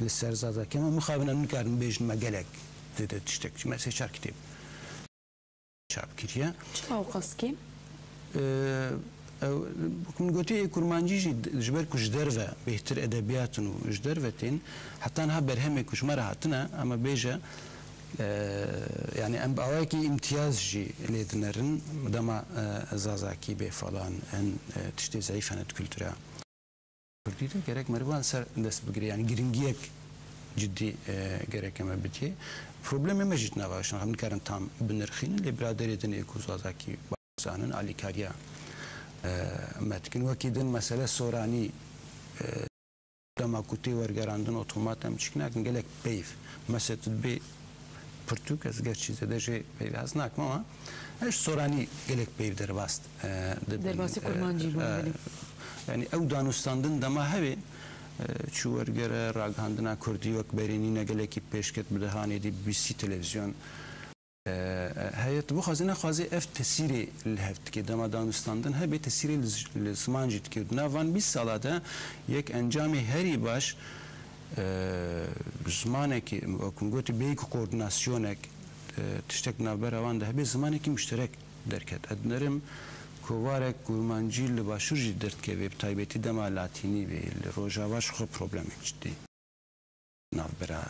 li ser zazakî me mixabin em nikarin bêjin me gelek têde tiştek me sê çar kitêb çap kiriye çawa qastkê من گوتی کرمانجی جبر کش درو بهتر ادبیات و جدروتین حتی نه برهم کش مرا هاتنا اما بیجا yani em باوای کی امتیاز جی لیدنرن دما زازاکی به فلان ان تشتی ضعیف انت kültüre Kurdî de gerek mervan ser dest bigire yani giringiyek ciddi gerek eme bitiye problemi mecid navaşan hem karin tam binirxinin li biraderê din êku zazakî bazanın alîkariya metkin wekî din mesele soranî dema ku tê wergerandin otomat em çiknakin gelek peyv meset bê zêde jê peyv hez nakim ama eş soranî gelek peyv derbast derbasî kurmancî yani ew danûstandin dema hevê çû wergere ragihandina Kurdî wek berînîne gelekî pêşket bi dehanê dî bîsî televizyon. Heyet bu xazine xwazê ev tesîrê li hev dike dema danûstandin hebe tesîrê li ziman jî dike navan bîst زمانێکی وەکنگوتی بیک و کۆردناسیۆنێک تشتێک ناوبەرەوان دە هەبێ زمانێکی مشترێک دەرکێت ئەدنەرم کۆوارێک گورمانجی لە باشووری دەردکەوێ تایبێتی دەما لاتینی بێ لە ڕۆژاواش خۆ پرۆبلمێک دی ناوبرا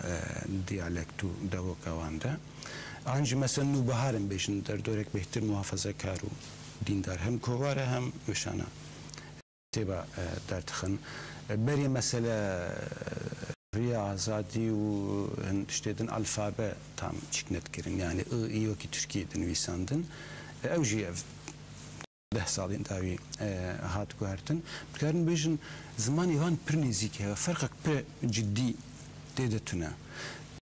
دیالکت و دەوەکەواندا ئانجی مەسەن و بەهارم بێژن دەردۆرێک بهتر محافەزە کار و دیندار هەم کۆوارە هەم وشانە تێبا دەردخن بەری مەسەلە bêhtir muhafazekar û dîndar hem kovare hem wişana têba derdixin berê mesele riya azadî û hin tiştê din alfabe tam çîknet kirin yani i îyokî Tirkiye din nivîsandin ew jî ev ده ساڵین داوی هات گوهرتن بکارن بێژن زمانی وان پر نزیک هەیە فەرقك پێ جددی تێدەتونە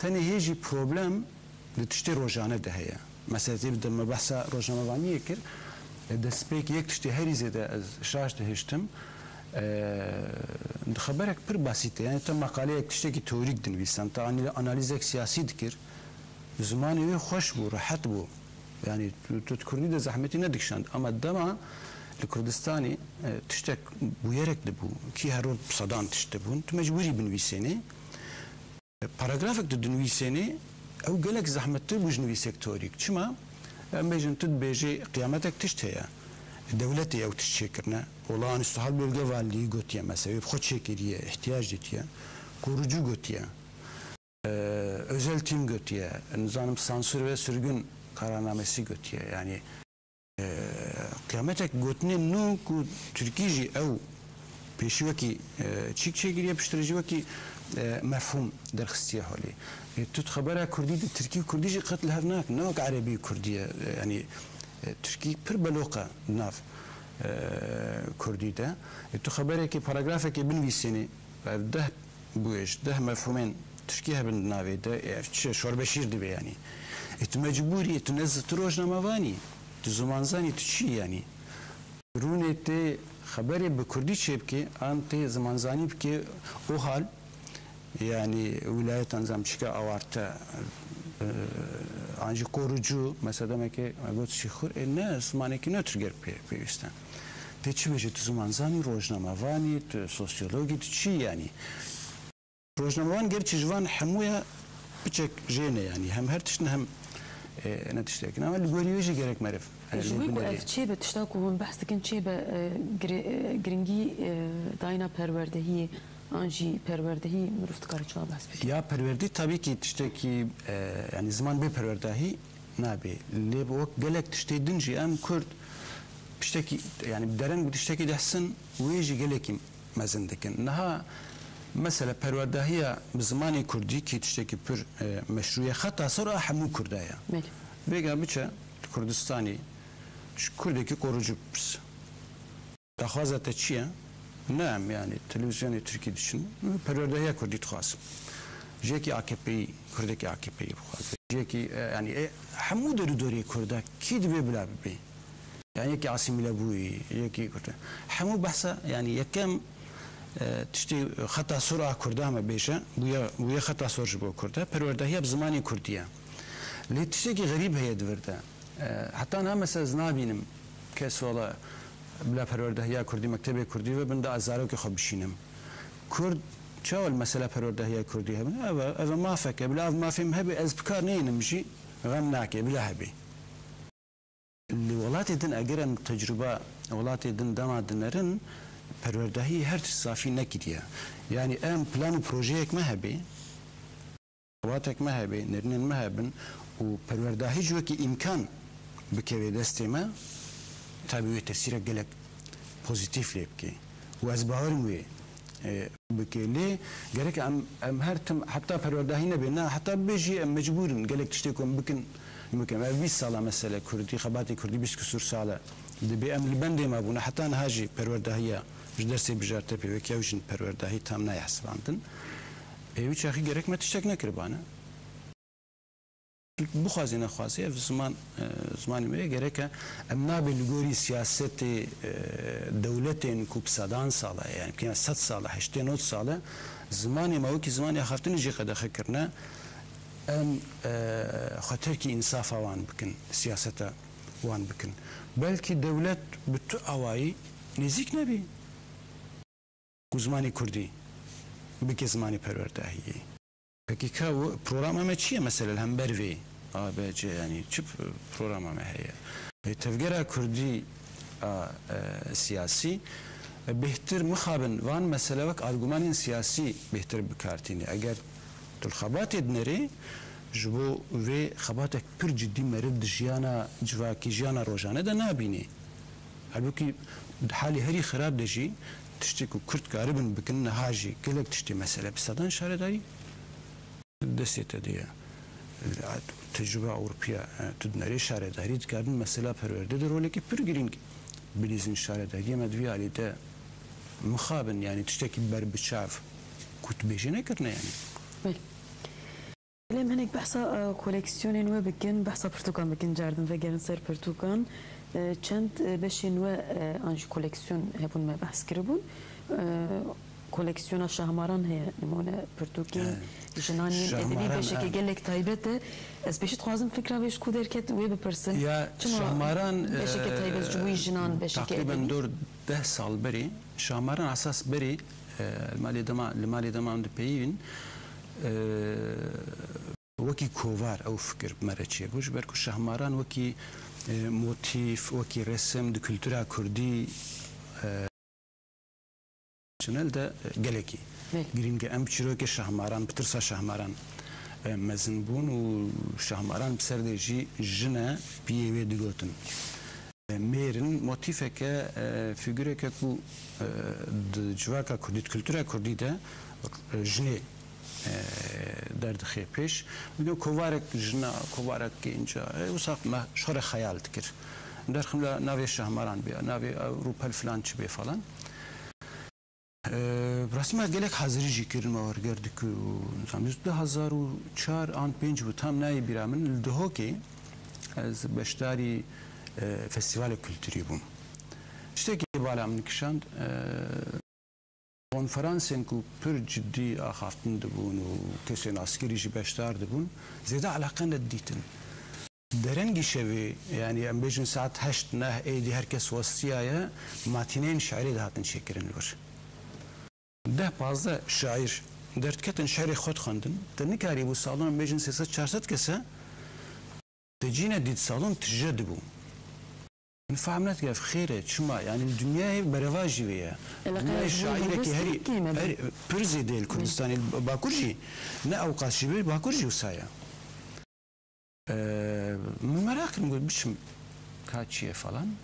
تەنێ هێژی پرۆبلەم li tiştê rojane de heye mesela tê de me behsa rojnamevaniyê kir destpêk yek tiştê herî zêde ez şaş dihiştim di xeberek pir basît e yani te meqaleyek tiştekî teorîk dinivîsan te analizek siyasî dikir zimanê wê xweş bû rehet bû yani tu Kurdî de zehmetî nedikşand ama dema li Kurdistanê tiştek bûyerek dibû kî her roj sedan tişte bûn tu mecbûrî binivîsênê paragrafek di dinivîsênê ew gelek zehmettir bû ji nivîsek teorîk çima em bêjin tu dibêjê qiyametek tişt heye devletê ew tişt çêkirine olan istihal bölge valiliği gotiye mesela xwe çêkiriye ihtiyaç ditiye korucu gotiye özel tim götüye, nizanım sansür ve sürgün kararnamesi götüye. Yani e, kıyametek gotne nu ku Türkiye ev peşiveki e, çik çekir yapıştırıcı veki e, mefhum derxistiye hali. E, tut habera Kurdi de Türkiye Kurdici katl hevnak ne Arabi Kurdiye yani e, Türkiye pir beloka naf کوردی ده تو خبره که پاراگرافه که بنویسینی ده بویش ده مفهومین تشکی هبن ناوی ده چه شربه شیر دی یعنی تو مجبوری تو نزد تو روزنامه وانی تو زمانزانی تو چی یعنی رونه ته خبره به کردی چه بکی آن ته زمانزانی بکی او حال یعنی ولایت انزام چکا آوارتا آنجی کوروجو مثلا که گوت شیخور نه اسمانه که نه ترگر پیوستن پی te čime tu zumanzani rojnamavani, tu sosyologi, tu çi yani. Rojnamavan gerçi jivan hemuya biçek jene yani. Hem her tiştin hem e, ne tiştekin ama ligoriyoji gerek merif. Jwi e, ku ev çebe tişta ku hûn behs dikin çebe giringî e, e, dayna perwerdehiyê an jî perwerdehî mirov dikare. Ya perwerdî tabii ki tiştekî yani ziman bê perwerdehî nabe. Lê bi wek gelek tiştê din jî em Kurd pişteki yani deren pişteki dehsin uyucu gelekim mezindekin. Naha mesela perverdahiya zamanı kurdi ki tişteki pür e, meşruya hatta sonra hemu kurdaya. Bega biçe Kurdistani şu Kurdaki korucu pis. Dahvaza te çiye? Nem yani televizyonu Türkiye düşün. Perverdahiya kurdi tuhas. Jeki AKP'yi, Kurdaki AKP'yi bu. Jeki e, yani e, hemu dörü dörü kurda ki dibe bila bebeği. يعني يكي عاصم لابوي يكي كرت حمو بحثة يعني يكام آه، تشتي خطأ سرعة كردها ما بيشا بويا بويا خطأ سرعة بو كردها پرورده هي بزماني كردية. لي تشتي كي غريب هي دورده. آه، حتى أنا مثلا زنابينم. كس والا بلا پرورده هي كردي مكتبة كردي وبند أزارو كي خبشينم بشينم كرد شاول مسألة پرورده هي كردي هبن أبا آه، أبا ما فكر بلا ما فهم هبي أز بكار نينمشي غم ناكي بلا هبي اللي وڵاتی دن ئەگەرن تەجروبە وڵاتی دن دنرن دنەرن پەروەردەهی هەر سافی نەکردە ینی ئەم پلان و پرۆژەیەکمە هەبێ وڵاتێکمە هەبێ نرنن مەهبن و پەروەرداهی جوەکی ئیمکان بکەوێ دەستێمە تابیێت تەسیرە گەلک پۆزیتیف لێ بکە واز باوەرم وێ آه، بکێنێ گەرەکە ئەم هەرتم حتا پەروەرداهی نەبێ نا حتا بێژی مجبورن مەجبورن گەلک شتێکم بکن. ممكن ما 20 ساله مساله كردي خباتي كردي بيش كسور ساله. دبي ام البندي ما بونه. حتى نهاجي پروردهيه درسي بجارته بي وكيوشن پروردهي تام نه حسباندن ايوي چاخي گرك متشك نكربانه بخوازی نخوازی اف زمان زمانی میره گره که ام نابی لگوری سیاست دولتین کوب سادان ساله. یعنی بکنه ست ساله هشتین اوت ساله. زمانی ما وکی زمانی خفتن جی قدخه کرنه ام خاطر کی انصاف وان بکن سیاست وان بکن بلکه دولت بتو اوایی نزیک نبی کو زمانی کردی بکی زمانی پروردهیه Peki ka programı çiye mesela hem bervi ABC yani çip programı heye. E, tevgera Kurdi a, e, siyasi behtir mixabin van mesela vak argümanın siyasi behtir bikartini. Eğer tulxabat edneri جبو ve xabatek pir ciddi merib dijiyana civaki jiyana rojane de nabini. Halbuki hali heri xirab de jî tiştê ku Kürt garibin bikin hajî gelek tiştê mesele bi sedan şaredarî دەستێتە دیە تجربه ئەوروپیا تودنەری شارەداری دکردن مەسلا پەروەردە دەرۆلێکی پر گرنگ بلیزین شارەداری ئەمە دویالیتە مخابن ینی تشتێکی بەر بچاف کوتبێژی نەکردنە ینی لێم هەنێک بەس بحثا کلکسیونین و بکن بحثا پرتوکان بکن جردن و گرن سر پرتوکان چند بشین و آنج کلکسیون هبون ما بحث کربون کلکسیون شهماران هي نمونه پرتوکی جنانی ادبی بشه که گلک تایبته از بشه خوازم فکر بهش کو درکت و بپرسن یا شهماران بشه که تایبت جوی جنان بشه که تقریبا دور ده سال بری شهماران اساس بری المالي دما المالي دما عند بيين وەکی کۆوار ئەو فکر بمەرە چێ بووش بەرکو شەهماران وەکی مۆتیف وەکی ڕێسم دکلتورا کوردی چنلدا gelekî Girînge em çîrokê şahmaran pitirsa şahmaran mezin bûn û şahmaran serdê jî jine piyê wê digotin. Mêrin motifeke figüreke ku civaka Kurdî kültura Kurdî de jinê دەردخێ پێش میگە کۆوارێک ژنا کۆوارێکی اینجا وساق شۆرە خەیال کرد دەرخم لە ناوێ شەهماران بێ ناوێ ڕوپەل فلان چ بێ فەڵان ڕاستمە gelek حەزریژی کردمە وەرگردک و هزار و چار آن پێنج بوو تام نایی بیرا من دهۆکێ ez beşdarî festîvalê kültürî bûm. Ştekî bala min kişand konferansên ku pir ciddî axaftin dibûn û kesên askerî jî beşdar dibûn zêde eleqe nedîtin. Derengî şevê yani em bêjin saet heşt neh êdî herkes westiyaye matîneyên şerê de hatin çêkirin wir. Deh pazde şair derdketin şerê xwe xwendin te nikarî bû salon bêjin sêset çarset kese تجينا ديت صالون تجدبوا نفهمت كيف خيرة شما. يعني الدنيا هي برواجي ويا الدنيا الشاعرة كي هري. هري. برزي ديل كردستاني باكورجي نا أوقات شبير باكورجي وسايا أه من مراكن نقول بشم كاتشي فلان.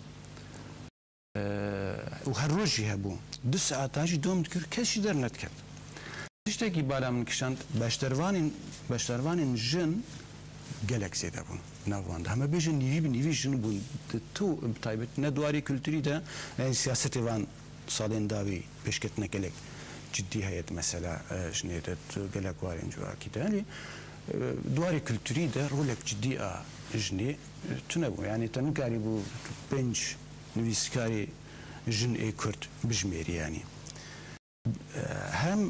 أه وهالروجي هبو دو ساعات أجي دوم تكر. كشي در نتكت. تشتكي بالا من كشانت؟ باشتروانين باشتروانين جن. gelek zêde bûn navanda heme bêjin nîvî bi nîvî jin bûn di tu taybet ne dwarî kültürî de en siyasetê van salên davî pêşketine gelek ciddî heyet mesela jinê de gelek warên civakî de yani dwarê kültürî de rolek ciddî a jinê tune bû yani te nikarî bû pênc nivîskarî jin ê kurd bijmêrî yani hem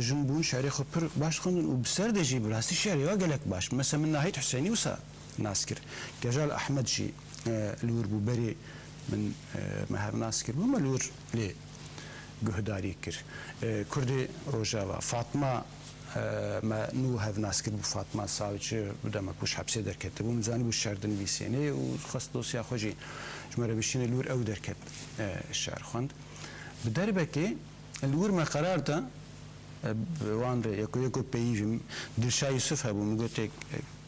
jin bûn şerê xwe pir baş xwendin û bi ser de şerê wa gelek baş mesela min nahît Hüseyinî wisa ناسکرد گەژال ئەحمەدجی لور بوو بەرێ من مەهر ناسکرد بوومە لور لێ گوهداری کرد. کوردی ڕۆژاوە فاتما نو هەف ناسکرد بوو فاتما ساوچی بدەمە کوش حەبسێ دەکرێت بوو مزانانی بوو شاردن ویسێنێ و خست دۆسیا خۆشی. ژمارە بشینە لور ئەو دەکرد شار خوند. بدەربەکێ لور مە قەراردە وان یەک یەک و پێیژم دشای سف هەبوو گوتێک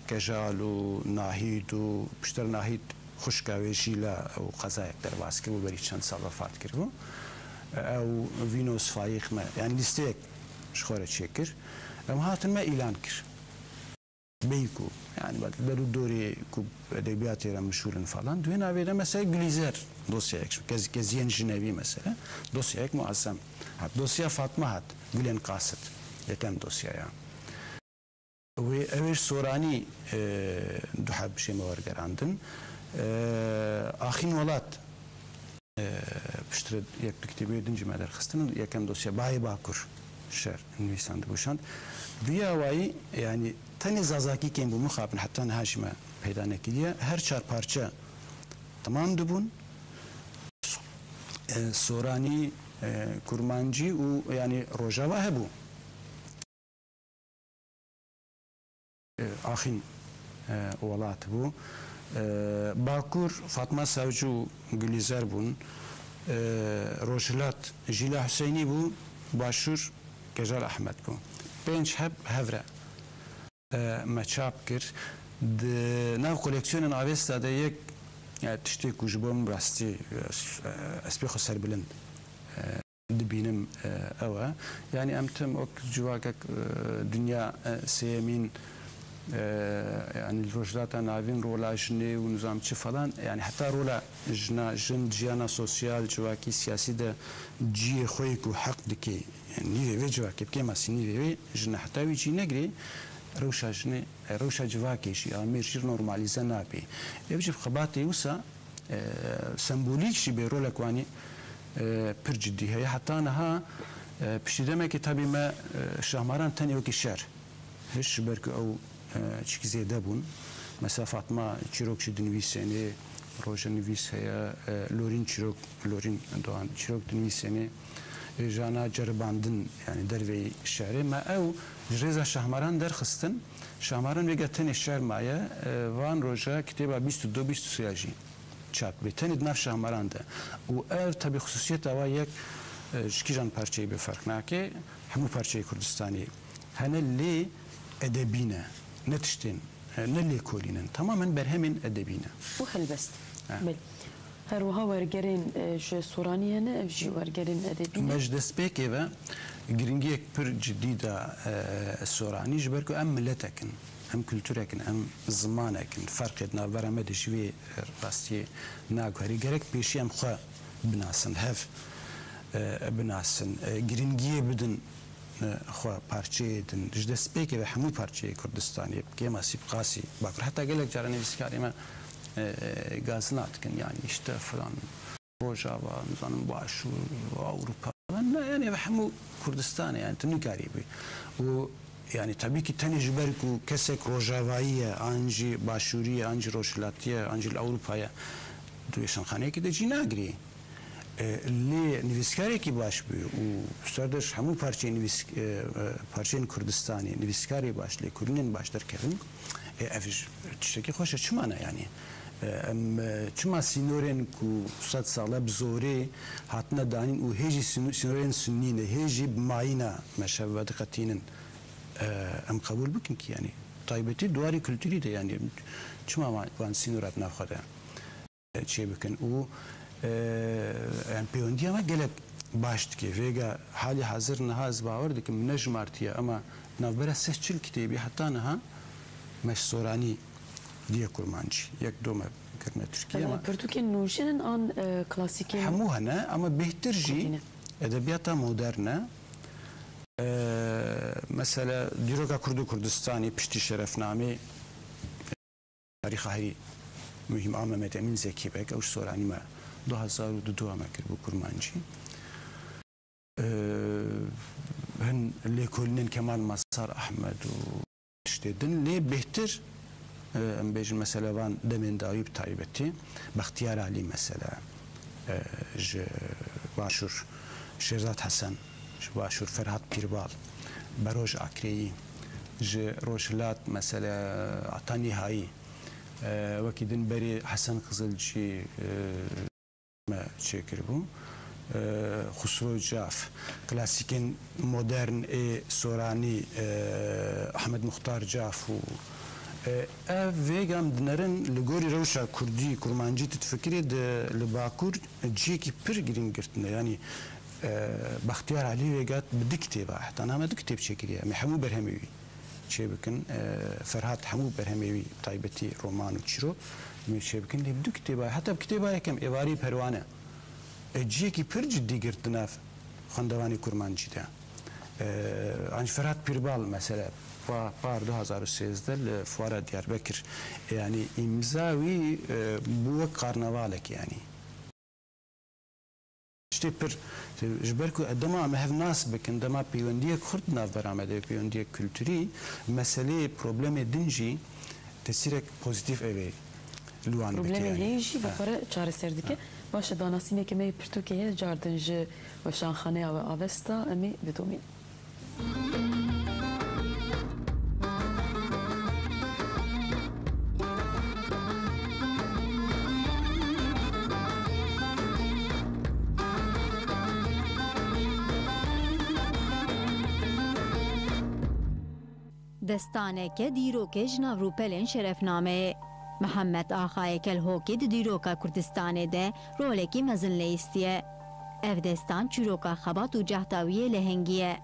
کجال و ناهید و پشتر ناهید خوشکاوی جیلا و قضایک در واس کرد و بری چند سال وفات کرد او وینوس فایق ما yani listeyek şخوره çekir ama hatın ma ilan kir beyku yani bak beru dori ku edebiyat yere meşhurun falan düğün avede mesela Gülizar dosya ek gez geziyen Jinevi mesela dosya ek muazzam hat dosya Fatma hat Gülen Kasit yetem dosya ya ve و اوش سورانی دو حب شیم وارگراندن آخرین ولاد پشترد یک دکتری بودن جمع در خستن یکم دوستی باهی باکر شر نویسند بوشند بیا وای یعنی تنی زازاکی که این کن بو نه حتی نهایش ما پیدا نکیدیه هر چهار پارچه تمام دوبن سورانی کرمانجی أو یعنی روژاوا هبو rojava hebu e, ahin e, olat bu e, Bakur Fatma Savcı Gülizar bun e, Rojlat Jila Hüseyni bu Başur Gejal Ahmet bu پێنج هەب هەورە مەچاپ کرد ناو کۆلکسیۆنن ئاوێستادا یەک تشتێک کوژ بۆم ڕاستی ئەسپێ خۆ سەر بلند دبینم ئەوە ینی يعني الوجدات أنا عارفين رولا جني ونظام شي فلان يعني حتى رولا جنا جن جيانا سوسيال جواكي سياسي ده جي خويك وحق دكي يعني نيفي في جواكي بكيما سي نيفي في جنا حتى ويجي نجري روشا جني روشا جواكي شي أمير شي نورماليزا نابي يجب خباتي وسا سمبوليك شي برولا كواني پر جدی هەیە حتا نەها پشتیدەمێکی تابی مە شەماران تەنێوەکی شەر هیچ بەرکە ئەو Ee, çikizede bun. Mesela Fatma çirok şu dinviseni, roja nüviseye, e, lorin çirok, lorin doğan çirok dinviseni, jana ceribandin yani derveyi şehri. Ma ev reza şahmaran derxistin. Şahmaran ve getenê şermaye van roja kitêba 22 23 jî çap bê. Tenê nav şahmaran de. û ev tabi xususiyeta wa yek e, ji kîjan parçeyê bê ferq nake hemû parçeyê Kurdistanê hene lê edebî ne. کۆلینن تەمامەن بەرهەمین ئەدەبینە و هەلبەست هەروەها وەرگەرێن سوورانی هەنە ئەو ژی وەرگەرین ئەدەبی مەش دەستپێکێوە گرنگیەک پر جدیدا سۆرانی ji ber ku em milletekin em kültürekin em zimanekin ferqet navbera me dijî rastiyê naguherî gerek pêşî em xwe binasin hev بناسن گرنگیە بدن خوا پارچەیەدن دش دەستپێکە بە هەموو پارچەیە کوردستانی. بکێ ماسی بقاسی باکر. حتا گەلێک جارە نویسکاریمە گاز ناتکن. یانی شتە فران ڕۆژاوە نزانم باش و ئەوروپا ینێ بە هەموو کوردستانی یان تنیکاری بی. و ینی تەبیکی تەنیش بەرک و کەسێک ڕۆژاواییە ئانجی باشووریە ئەنج ڕۆژلاتیە ئەنجل ئەوروپایە دوێشنخانەیەکی دەجی ناگری. لێ نویسکارێکی باش بێ و سەردەش هەموو پارچەی پارچین کوردستانی نویسکاری باش لێ کوردنین باش دەرکردن شتێکی خۆشە چمانە ینی چما سینۆرێن و سە ساڵە بزۆرێ هاتنە دانین و هێژی سینۆرێن سنینە هێژی بماینە مەشەوە دقەتینن ئەم قبول بکن کیانی تایبەتی دواری کللتوری دەیانی چما وان سینۆرات ناخۆدا چێ بکەن و پەیوەندیەمە gelek baş dike vêga halî hazir niha ez bawer dikim ne ji martiye ama navbera seh çil kitêbî heta niha meş soranî diye kurmancî yek dome kirine Türkiye ama Pirtûkên nûşinin an klasikê hemû hene ama bêhtir jî edebiyata moderne mesela Dîroka Kurdu Kurdistanî piştî şerefnamê tarîxa do hazar du du amekir bu kurmancı. Ee, hen lekolinin Kemal Masar Ahmet u işte din le behtir e, em bejin mesela van demin de ayıp taybeti Bahtiyar Ali mesela e, je başur Şerzat Hasan je başur Ferhat Pirbal Baroj Akreyi ji rojhilat mesele ata nihayî wekî din berê Hesen çekirdim. Ee, Husru Caf, klasikin modern e sorani e, Ahmet Muhtar Caf u e, ev vegam dinlerin ligori rewşa Kurdî kurmancî titfikirê de li Bakur ciyekî pir girin girtine yani e, Baxtiyar Alî vegat bi dik kitêba heta nama du kitêb çêkiriye me hemû berhemê wî Ferhat hemû berhemê wî taybetî roman û çîro çêbikin lê du kitêba heta kitêba yekem êvarî perwane ciyekî pir ciddî girti nav xwendevanî kurmancî de Anj Ferhat Pirbal mesele par 2013 li fuara Diyarbekir yani imza wî bû wek karnevalek yanî tiştê pir ji ber ku dema me hev nas bikin dema peywendiyek xurt navbera me de peywendiyek kültürî. Meselê problemê din jî tesîrek pozitif evê لوان Problemê heye jî bixwara çareser dike. Baş danasînekê me pirtûkê cardin ji weşanxaneya we avesta em ê bidomîn. دەستانێکە دیرۆکێژ ناڤروپەلێن شەرەفنامەیە Mehmet Axay Kelhokê di dîroka Kurdistanê de rolekî mezin lê îstiye. Ev destan çîroka xebat û cehdawiyê lehengî ye.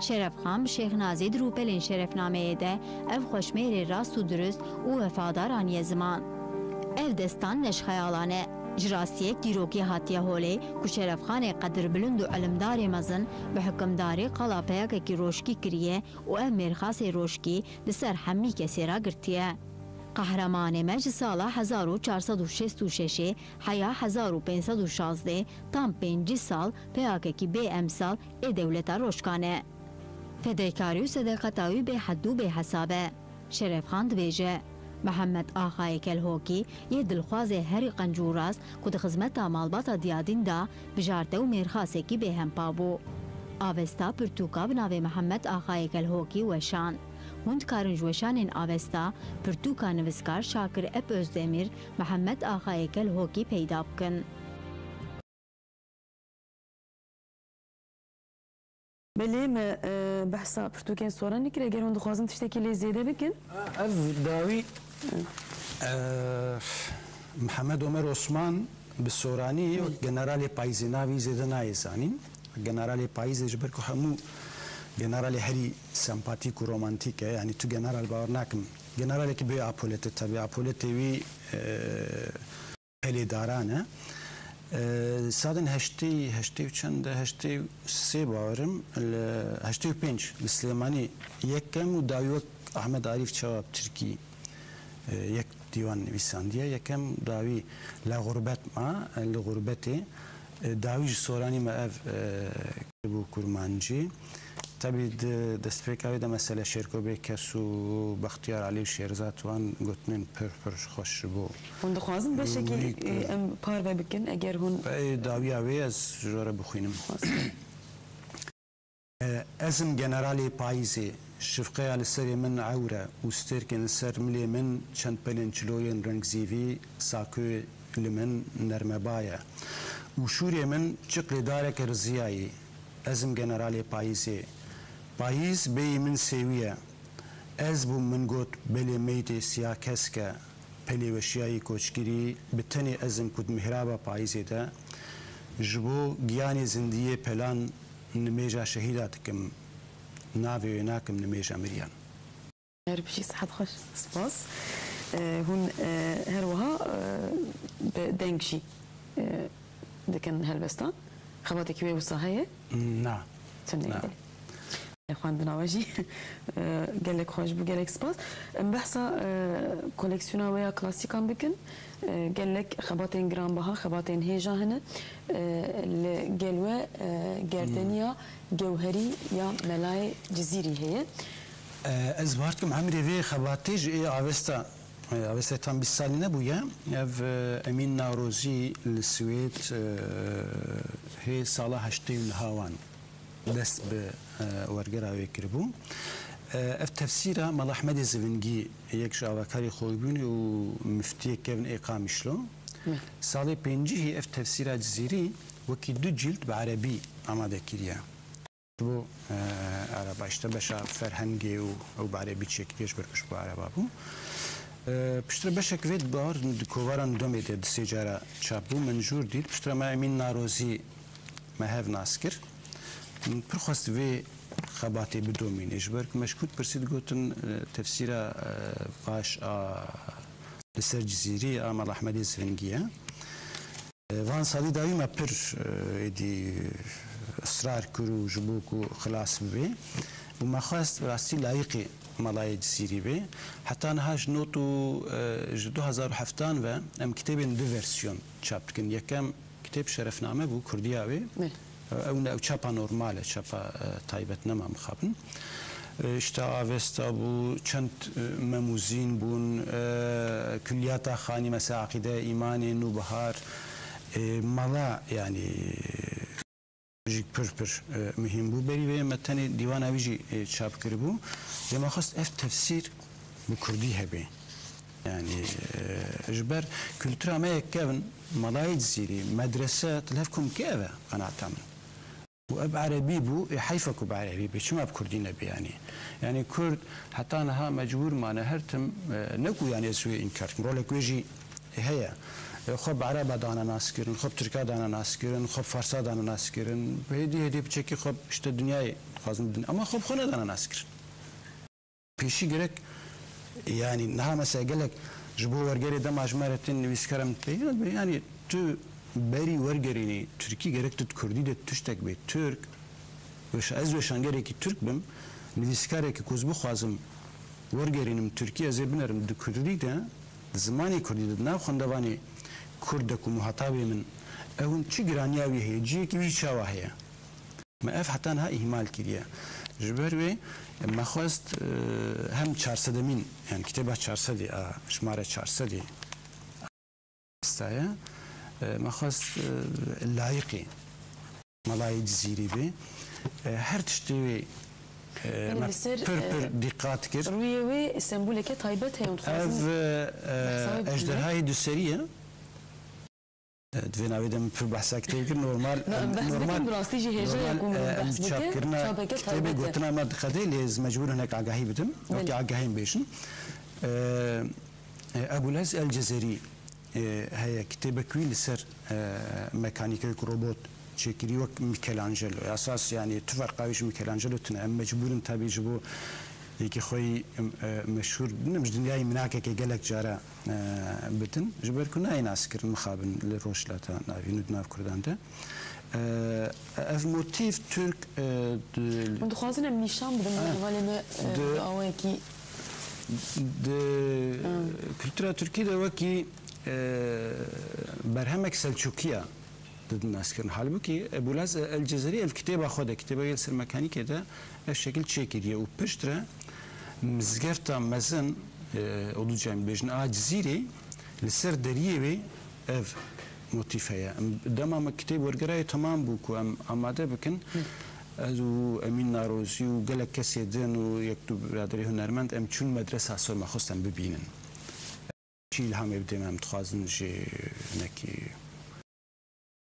Şerefxan bi Şêxnazê di rûpelên şerefnameyê de ev xweşmêrê rast û durist û vefadar aniye ziman. Ev destan neşxeyalan e. Ji rastiyek dîrokî hatiye holê ku şerefxanê qedir bilind û elimdarê mezin bi hukmdarê qala peyakekî roşkî kiriye û ev mêrxasê roşkî di ser hemî girtiye. قهرمان سال 1466 حیا 1516 تام پنجی سال پیاککی ام امسال ای دولتا روشکانه فدیکاری و صدقتاوی به حدو به حسابه. شرف خاند دویجه محمد آخای کلهوکی یه دلخواز هری قنجور است که ده دیادین دا بجارته و میرخاسه کی به هم پابو آوستا پرتوکا بناوی محمد آخای کلهوکی وشان. hûndkarên Jweşanên Avesta, Pirtûka Nivîskar Şakir Ep Özdemir, Mihemed Axa Êkel hokî peyda bikin. بله ما بحثا پرتوکین سورا نکره اگر اون دخوازن تشتکی لی بکن اف داوی محمد عمر عثمان بالسوراني جنرالي بايزي نافي زيد نايساني جنرالي بايزي جبركو حمو ji ber ku hemû generalê herî sempatîk û romantîk e yanî tu general bawer nakim generalekî bê apoletê tevî apoletê wî pelêdaran e سادن هشتی هشتی و چند هشتی سه باورم هشتی و پنج سلیمانی یکم و داویوک احمد عارف چواب ترکی یک دیوان نویساندیه یکم داوی لغربت ما لغربتی داوی سورانی ما اف بو کرمانجی tabii destpêkavê de mesele şêrkobê kes û Bextiyar Alî Şêrzat wan gotinên pir pir xweş bû. Hûn dixwazin beşekî em parve bikin eger hûn dawiya wê ez ji re bixwînim. Ezim generalê payîzê şifqeya li serê min ewre û stêrkên li ser milê min çend pelên çiloyên rengzîvî sakoyê li min nermebaye. û şûrê min çiqlê dareke riziyayê ezim generalê payîzê بايز بي من سيويا از بو من قوت بلي ميتي سياكسكا بلي وشياي كوشكري بتني ازن كود مهرابا بايزي دا جبو جياني زندية بلان نميجا شهيداتكم نافي ويناكم نميجا مريان هربشي صحة خوش سباس هون هروها دنجشي دكن هلبستان خباتك وي وصاهية نعم نعم إخوان دناواجي قال لك خوش بو قال لك سباس بحثا كوليكسيونا ويا كلاسيكا بكن قال لك خباتين جرام بها خباتين هيجا هنا قال و جاردنيا جوهري يا ملاي جزيري هي از بارتكم عمري في خباتيج اي عوستا عوستا تام بالسالينه بويا اف امين ناروزي السويد هي صالح هشتي هاوان. دەست بە وەرگەراوێ کردبوو. ئەف تەفسیرە مەڵەحمەدی زڤنگی یەک ژاواکاری خۆیبوونی و مفتیەکەون ئێقامیشلۆ ساڵی پێنجی ئەف تەفسیرە جززیری وەکی دوو جیلد بە عەربی ئامادەکیریە بۆ عرباشتە بەشە فەرهەنگێ و ئەو بارێبی چێکی پێش بەرپش بۆ عربا بوو. پشتە بەشێکوێت باوار کۆواران دۆمێ دێ سێجارە چاپبوو منجور دیت پشتەمە ئەمین نارۆزی مەهەv nas kir پرخواست وی خباتی بدومین اجبر که مشکوت پرسید گوتن تفسیر باش لسر جزیری آمال احمدی سفنگیه وان سالی دایما پر ایدی اصرار کرو جبو کو خلاص بی و ما خواست راستی لایقی مالای جزیری بی حتی نهاش نوتو دو هزار و هفتان و ام کتابین دو ورسیون چاپ کن یکم کتاب شرفنامه بو کردیاوی بله Eune çapa normale, çapa e, taybet nema mıxabın. E, işte avesta bu çent e, memuzin bun külliyata khani mesakide imani nubahar mala yani jik pür pür mühim bu beri ve metani divan avici çap kiri bu. Dema xast ev tefsir bu kurdi hebe. Yani jber kültür ameyek kevin malayit ziri medrese telef kum keve kanaatamın. تلفكم كيفا قناعة من واب عربي بو حيفك بعربي بشو ما بكردي نبي يعني يعني كرد حتى انها مجبور ما نهرتم نكو يعني سوي انكار رولك ويجي هي خب عرب دانا ناس كيرن خب تركا دانا ناس كيرن خب فارسا دانا ناس كيرن بهدي هدي بچكي خب işte dünyayı خازم الدنيا اما خب خونه دانا ناس كيرن بيشي gerek yani naha mesela gelek ji bo wergerê dema ji me re berî wergerînê Türkî gerek tu Kurdî de tuştek bê Türk. Ez weşangerekî Türk bim. Nivîskarekî ku ez bixwazim wergerînim Türkî ez ê binerim. Di Kurdî de di zimanê Kurdî de di nav xwendevanê Kurdek û muhetabê min. Evin çi giraniya wî heye ciyekî wî çawa heye? Me ev heta niha îhmal kiriye. Ji ber wê me xwest e, hem çarsedemîn yani kitêba çarsedê ما مەخواست آه، لایقی مەڵای جززیری بێ. آه، هەر تشتوێ آه، پرپر دیقات کرد. ڕویێ ئسمبولێکی تایبەت هەیە ئەژدەرهای نورمال نورمال ناوێدەم پر بەساکتێکرد نۆرمال چاپکردە گوتنا مە دخەدەی لێز مەجبورە نەک ئاگاهی بدم ئاگاهیم ابو ئەبولەز ئەلجززەری هەیە کتێبەکوی لەسەر مەکانیکەی ڕۆبۆت چێکری وەک میکلانجللو ئاساس ینی تو فەرقاویش میکلانجللو تنە ئەم مەجبورن تابیژ بۆ یەکی خۆی مەشهور بنمش دنیای مناکێکی گەلک جارە بتن ژبەرکو نای ناسکردن مخابن لە ڕۆژلاتە ناوین و ناو کورداندا. ev motiv Türk dixwazin em nîşan bidin malê me awekî di kültura Tirkî de wekî برهمك سلجوقيه ضد الناس كن حالبكي أبو لاز الجزري الكتابه خود كتابه يصير مكاني كده الشكل تشيكيري وبشترا مزغرتا مزن آه، أدو جام بيجن اجزيري لسر دريبي اف موتيفيا دما كتاب ورقراي تمام بوكو ام آماده بكن ازو امين ناروسي وقال لك كسيدن ويكتب رادري هنرمند. ام تشون مدرسه ما خصم ببينن شي العام يبدا مام متخازن نجي هناكي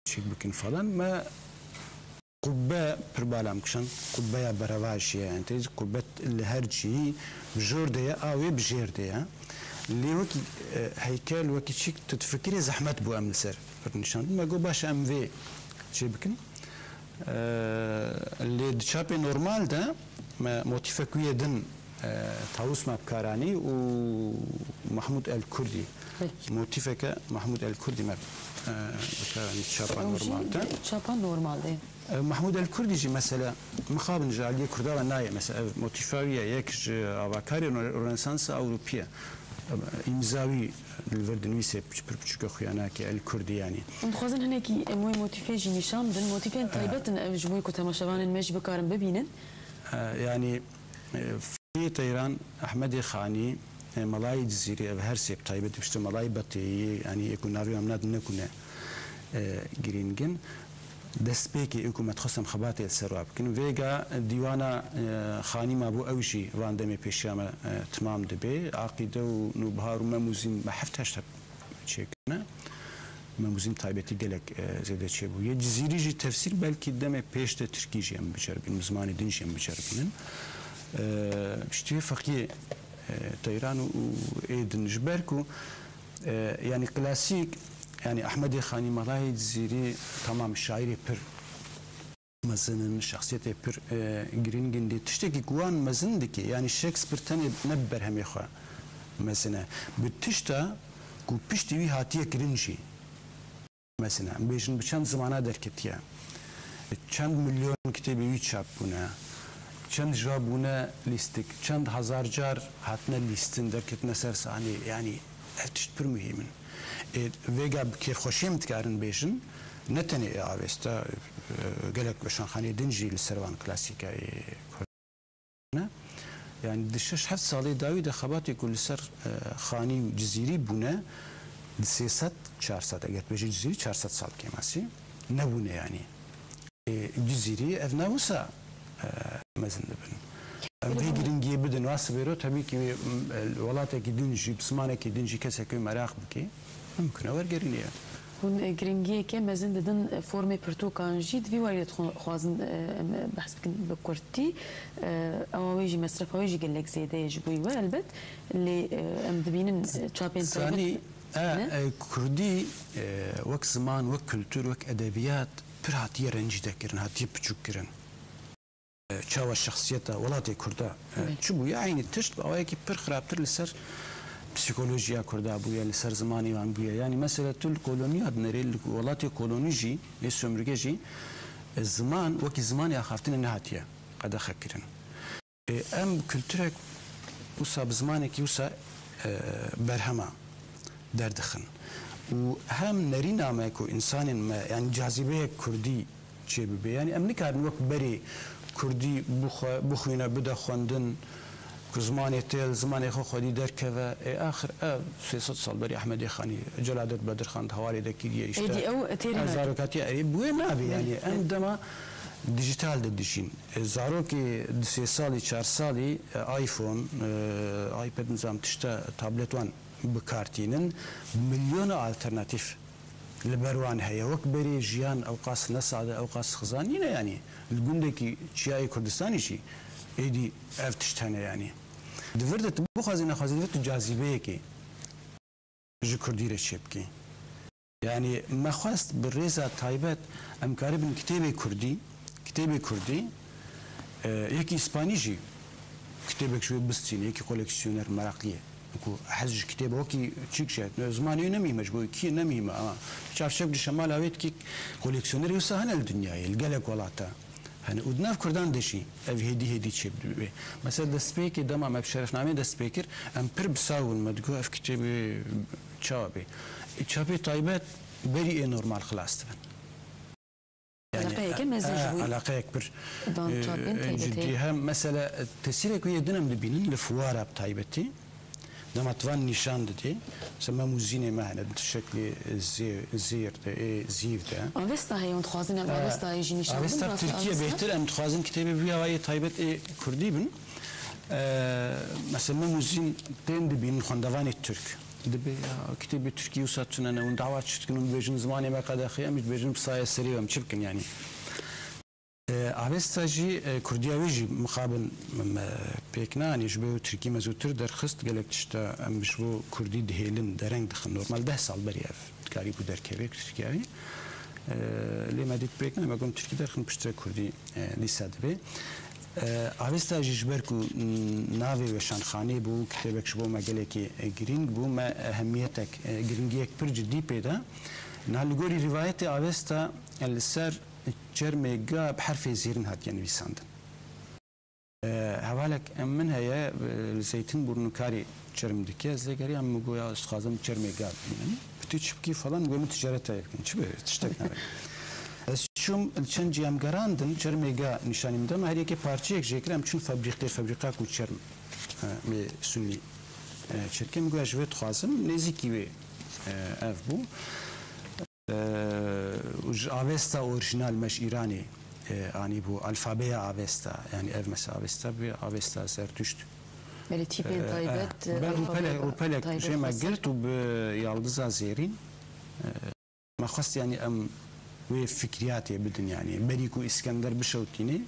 شي بكن فلان ما قبة بربالام كشن قبة يا برواش يا انت قبة الهرجي بجور ديا اوي بجير ديا اللي وكي هيكل وكي شيك تتفكري زحمة بو ام السر فرنشان ما قو باش ام في شي بكن اللي تشابي نورمال ده ما موتيفا كويا دن تاوس مبكاراني ومحمود الكردي موتيفك محمود الكردي مب يعني شابا نورمال تشابان نورمال محمود الكردي جي مثلا مخابن جالية كردا وناية مثلا موتيفاوية يكج أباكاري رونسانس أوروبية امزاوي الورد نويسه بر بچوك خيانا كي الكردي يعني مخوزن مو اموي موتيفيجي نشان دن موتيفين طيبتن جموي كو تماشاوان المش ببينن يعني في طيران احمد تەیران ئەحمەدی خانی هر سيب طيبة بشتو سێب بطي يعني يكون ناريو امناد نكونا جرينجن دست بيكي گرینگن دەستپێکی ئەکومەت خۆسم خباتێت سەروا بکن وێگا دیوانە خانیما بۆ ئەوشی ڕاندەمێ پێشیامە تمام دبي عقيدة و نوبهار و هشتب چكنا مموزين چێکنە مەموزیم زيدة گەلک يجزيري جي تفسير جززیریژی تەفسیر بەلکی تركيجي پێشتە بجربين مزماني زمانی دنجیان بجربين شتێ فەقیە تەیران و ئێدن ژبەرک و ینی کلاسیک يعني أحمد خاني مراي جزيري تمام شاعري بر مزنن شخصيتي بر جرينجن دي تشتكي جوان مزن دكي يعني شكسبير تاني نبر هم يخوا مثلا بتشتا كو بيشتي وي هاتيه كرنجي مثلا بيجن بچند زمانه دركتيا چند milyon kitabı wî çap چند جا بونه لیستک چند هزار جار هاتنه لیستن در کتنه سر سانی. یعنی اتشت پر مهمن ویگا که خوشیم تکارن بیشن نتنی آوستا گلک بشان خانی دنجی لسروان کلاسیکای یعنی د 6 7 سالې داوی د خبرات کل سر خانی جزیری بونه د 300 400 اگر به جزیری 400 سال کې ماسی نبونه یعنی. جزیری افناوسه yanî cizîrî ev ne wisa mezin dibin vê giringiyê bidin wa sibêro tebî ki welatekî din jî bismanekî din jî kesekî merak bike ممكن وەرگەرینە هون گرنگیەکە مەزن دەدن فۆرمی پرتۆکانژی دوی وارێت خوازن بەس بکن بە کورتی ئەوەوەیژی مەصرفەوەیژی گەلێک زێدەیەژ بووی وە ئەلبەت لێ ئەم دەبینن چاپێن کوردی وەک زمان وەک کللتور وەک ئەدەبیات پر هاتیە ڕەنجی دەکردن هاتی بچووکردن چاوە شخصیەتە وڵاتی کووردا چ بوو یاینی تشت بە ئەوەیەکی پر خراپتر لەسەر پسیکولوژیا کردا بووە لە سەر زمانیوان بووە. ینی مەسەرە تول کۆلۆنیات نەرێ وڵاتی کۆلۆنیژی ێ سۆمرگەژی زمان وەکی زمانی ئاخافتنە نهاتیە قەدەخەکردن. ئەم کللتورێک وسا بزمانێکی وسا بەرهەمە دەردەخن و هەم نەری نامێک و ئینسانین ینی جاازیبەیە کوردی چێ ببێ؟ ینی ئەم نکارن وەک بەرێ کوردی بخوێنە بدە خوندن زمانی تێل زمانی خۆ خۆدی دەرکەوە ئاخر سێ ساڵ بەری ئەحمەدی خانی جلادت بەدرخان هەواری دەکیریشتزارکاتی ئەری بوێ نابێ ینی ئەم دەما دیجیتال دەدیشین زارۆکی سێ ساڵی چهار ساڵی آیفۆن آیپد نظام تشتە تابلێتوان بکارتینن ملیۆنە ئالتەرناتیف لە بەروان هەیە وەک بەرێ ژیان ئەو قاس نەسادە ئەو قاس خزانینە ینی گوندێکی چیایی کوردستانیشی ئیدی ئەف تشتەنە ینی دەوردت بخوازی نەخوازیێت و جاازیبەیەکی ji کوردی رە چێ بکەین یعنی مەخواست بە ڕێزا تایبەت ئەمکاری بن کتێبی کوردی کتێبی کوردی یەکی ئیسپانیژی کتێبێک شوێ بستین یەکی کۆلکسیۆنەر مەراقیە حەز کتێبەوەکی چیکشێت زمانی نەمیمەش بۆ کی نەمیمە ئەمە چاپشەک شەمال ئاوێتکی کۆلکسیۆنەری وسە هەنە لە دنیای گەلێک هنه ودناف کردان دشی اف هدی هدی چه بده مثلا دسپی که دما مب شرف نامه دسپی کر ام پر بساون مدگو اف کتب چابی چابی طایبت بری ای نورمال خلاص تبن يعني علاقه اكبر جدي هم مثلا تسيرك ويدنا مدبينين لفواره بطيبتي تایبەتی دەمەتوان نیشان دەدێ سەمە موزینێ مەهنە شکلی زێر زیڤدا ئەوستا هەیە خوازن ئەوستایژی نیشان ترکیە بهتر ئەم خوازن کتێبی بیاوایە تایبەت کوردی بن مەسەمە موزین پێن دەبین خوندەوانی تورک دەبێ کتێبی تورکی و ساتونەوە داوا چتکن و بێژن زمانی مەقەدەخی ئەمیش بێژن بسایە سەریوەم چ اوستا جی کوردیاوی جی مخابن پیکنانی جبه و ترکی مزوتر درخست گلک تشتا ام بشو کردی دهیلن درنگ دخن نورمال ده سال بری اف کاری بو در کبه ترکیاوی لی مدید پیکنانی مگم ترکی درخن پشتا کردی لیساد به اوستا جی جبر کو ناوی و شانخانی بو کتبک شبو مگلکی گرینگ بو ما اهمیتک گرینگی یک پر جدی پیدا نالگوری روایت اوستا السر ئاوێستا لەسەر جەرمێگا بحرفێ زیرن هاتیە نویساندن هەوالێک ئەم من هەیە زەیتن بورنکاری چرم دکێ زێگەری ئەم گویا سخوازم چرمێگا بینن پتی چ بکی فڵان گوێمە تجارەتە بکەن چ شتێک نەوێت چوم چەند جیامگەراندن چرمێگا نیشانیم دەم هەرێکی پارچەیەک ژێکرام چون فەبریقی فەبریقاک و چرم سنی چرکم گویا ژوێت خوازم نێزیکی وێ ئەف بوو آه، اوستا اورجینال مش ایرانی آه، آنی بو. الفابه اوستا یعنی اف مس اوستا بی اوستا زرتشت ملی تیپین تایبت آه، بعد روپلک روپلک جمع گرت و یالدزا زیرین. ما خواست یعنی ام وی فکریاتی بدن یعنی. بریکو اسکندر بشوتینی.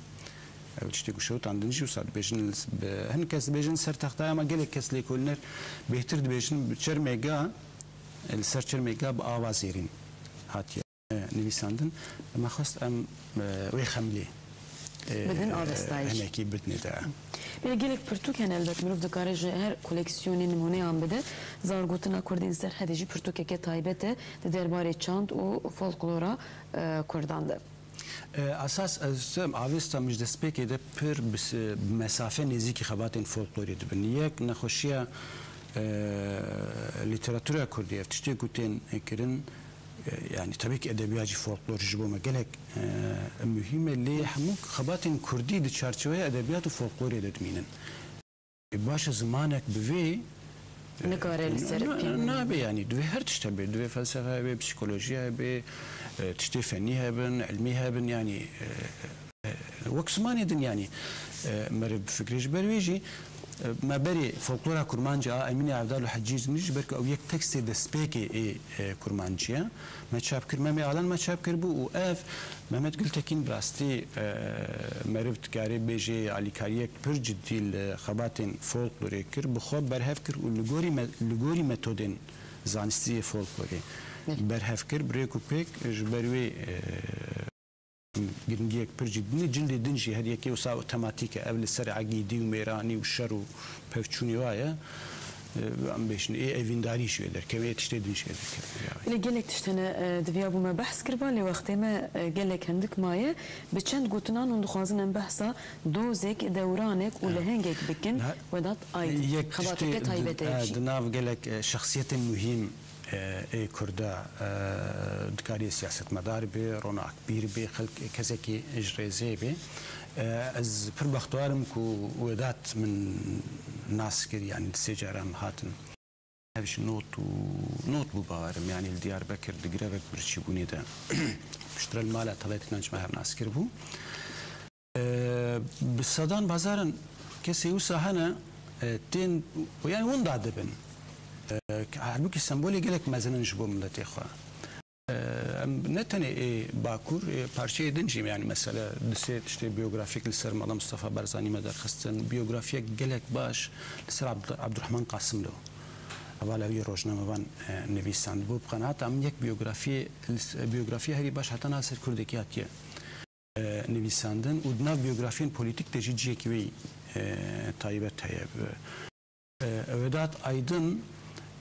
أو تشتي كشوت عند نجي وصار بيجن هن کس بيجن سر تختايا ما قالك كاس لي كولنر بيهتر بيجن بشر ميجا السر ميجا بآوازيرين هاتیە نویساندن ئەمە خواست ئەم وی خەملی بدن ئاستایشێکی بردنێتە. gelek pirtuk hene elbet mirov dikare ji her koleksiyonê numuneyan bide zargotina Kurdên ser hedê jî pirtûkeke taybet e di derbarê çand û folklora Kurdan de. اساس از اوستا مجدسپی که ده پر مسافه نزدیکی خبات فولکلوری دبن یک نخوشیه لیتراتورا کردی افتشتی گوتین کرن. يعني طبيعي که ادبیاتی فولکلور جبو مگلک آه، مهمه لی همون خباتین کردی در چارچوبه ادبیات و فولکلور داد مینن باشه زمانک بوی آه، نکاره لسر پیم نه به يعني، هر تشتا به فلسفة به پسیکولوژی به آه، تشتی فنی هبن علمی هبن يعني، وەک سمانی دنیانی مرە بفکریش بەروێژی مەبەری فۆکلۆرا کورمانجی ئەمینی ئادال و حەجیز نیش بەرکە ئەو یەک تەکسی دەستپێکی کورمانچیە مە چاپکرد مەمێ ئالان مە چاپکرد بوو و ئەف مەمەد گلتەکین براستی مەرف تکارێ بێژێ علیکاریەک پر جددی لە خەباتین فۆلکلۆرێ کرد بخۆ بەرهەف کرد و لگۆری لگۆری مەتۆدێن زانستی فۆلکلۆری بەرهەف کرد برێک و پێک ژ بەروێ گرنگیەک پرجیدنی جلی دنجی هەر یەکی و ساوە تەماتیکە ئەو لە سەر عگیدی و مێرانی و شەر و پەرچوونی وایە ئەمبشن ئێ ئەڤینداری شوێ دەکەوێت شتێ دنجێ لە گەلێک تشتەنە دەیا بوومە بەحس کردبان لێ وەختێمە گەلێک هەندک مایە بە چەند گوتنان و دخوازن ئەم بەحسا دۆزێک دەورانێک و لە هەنگێک بکن وەدات ئای یەک تایبەت ناو گەلێک شخصیتن مهم. ای کوردا دکاری سیاست مدار بی روناک بیر بی خلک کەسێکی ژێزێ بێ ez pir bextwarim ku wedat min nas kir yani disê caran hatin ev ji not û not bû bawarim yani li Diyarbekir di girevek birçîbûnê de piştirel mala teletînan ji me hevnas kir bû bi sedan bazarin kesê wisa hene tên yani hûn da dibin هلوكي سمبولي قالك مثلا نجبو ملتي خواه نتنه باکور پارچه دنجیم یعنی مثلا دسه تشتی بیوگرافیک لسر مالا مصطفى برزانی مدار خستن بیوگرافیک گلک باش لسر عبدالرحمن قاسم لو اولا وی روزنامه وان نویسند بو بقناعت ام یک بیوگرافی بیوگرافی هری باش حتی ناصر کردکی هاتیه نویساندن و دنا بیوگرافین پولیتیک تجی جی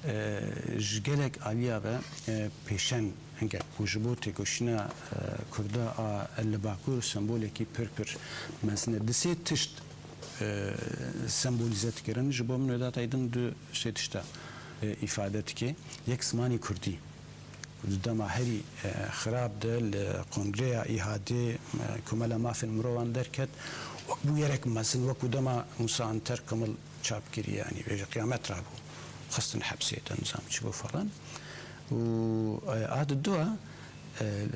ee, ji gelek aliya ve e, pêşen hingek ku ji bo têkoşîna e, Kurda a li Bakur sembolekî pir pir mezne di sê tişt e, sembolize dikirin ji bo min wêdata êdin du sê tişta îfade dike yek zimanê Kurdî dema herî xirab de li kongreya îhadê kumela mafên mirovan derket bu yerek mezin wekû dema Musa Anter Kımıl çap kiriye yani. Ve kıyamet rabû خاصة حبسية نظام تشبه و آه، هذا الدواء آه،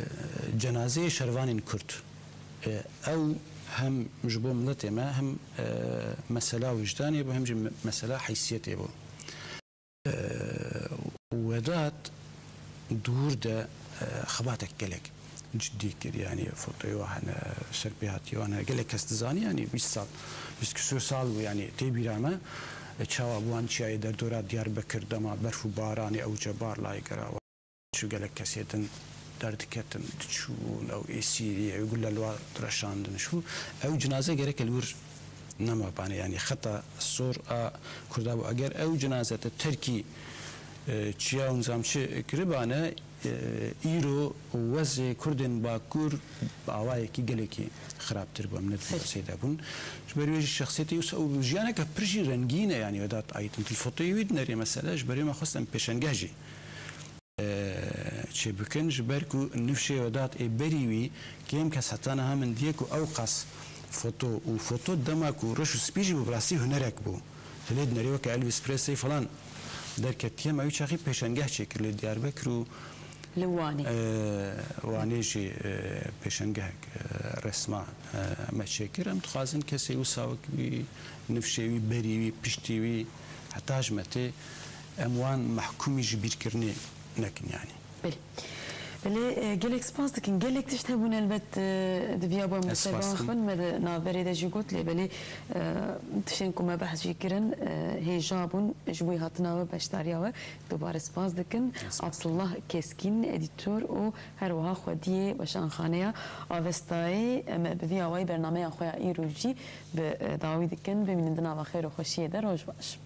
جنازة شرفان كرد. آه، أو هم مجبو ملتي ما هم مسألة وجدانية بهم مسألة حيثيتي بو. ودات دور ده خباتك كلك جدي يعني یعنی فوتوی و هن سرپیاتی و استزاني يعني کس دزانی یعنی 20 سال 20 سال و بوان چای در دورا دیار بکر دما برف و بارانی او جبار لای کرا شو قلق كسيتن دردكتن تشون او ايسيري يقول له رشاندن شو او جنازه جرك الور نما بانه يعني خطا الصور كردا و اگر او جنازه تركي چیا اونزام چه کربانه ئیرۆ وەزێ کوردن باکوور باواەکی گەلێکی خراپتر بۆ منەتسێدا بوون بەروێژی شخصێتی وس ئەو ژیانەکە پرژی ڕنگینە یانیوەدات ئایتن تلفۆتیویت نەرێ مەسەلەش بەرێمە خۆستم پێشنگاژی چێ بکنج بەرک و نوشێوەدات ئێ بەریوی کێم کەس هەتانە هە من دیەک و ئەو قەس فۆتۆ و فۆتۆ دەماک و ڕش و سپیژی و بڕاستی هوەرێک بوو. لێت نەرێەوە کە ئەلویسپرسی فلان. دەرکە تێمەوی چاقی پێشنگاه چێکرد لێ دیاربەکر و لوانی. وانێژی پێشەنگەک ڕێسما مەچێکرد ئەم دخوازن کەسی و ساوەکوی نفشێوی بەریوی پشتیوی هەتاژمەتێ ئەموان محکومیش بیرکردنی نەکنیانی. بله گلک سپاس دکن گلک تشت هبون البت دبیا با مسابقه خون مد نافری دا جی گوت لی بله تشین کما بحث جی کرن هیجابون جبوی هاتنا و بشتاریا و دوباره سپاس دکن عبدالله کسکین ادیتور و هر وها خودیه و شانخانه آوستای بوی آوای برنامه خویا ایروجی به داوی دکن ببینندنا و خیر و خوشیه در روش باش.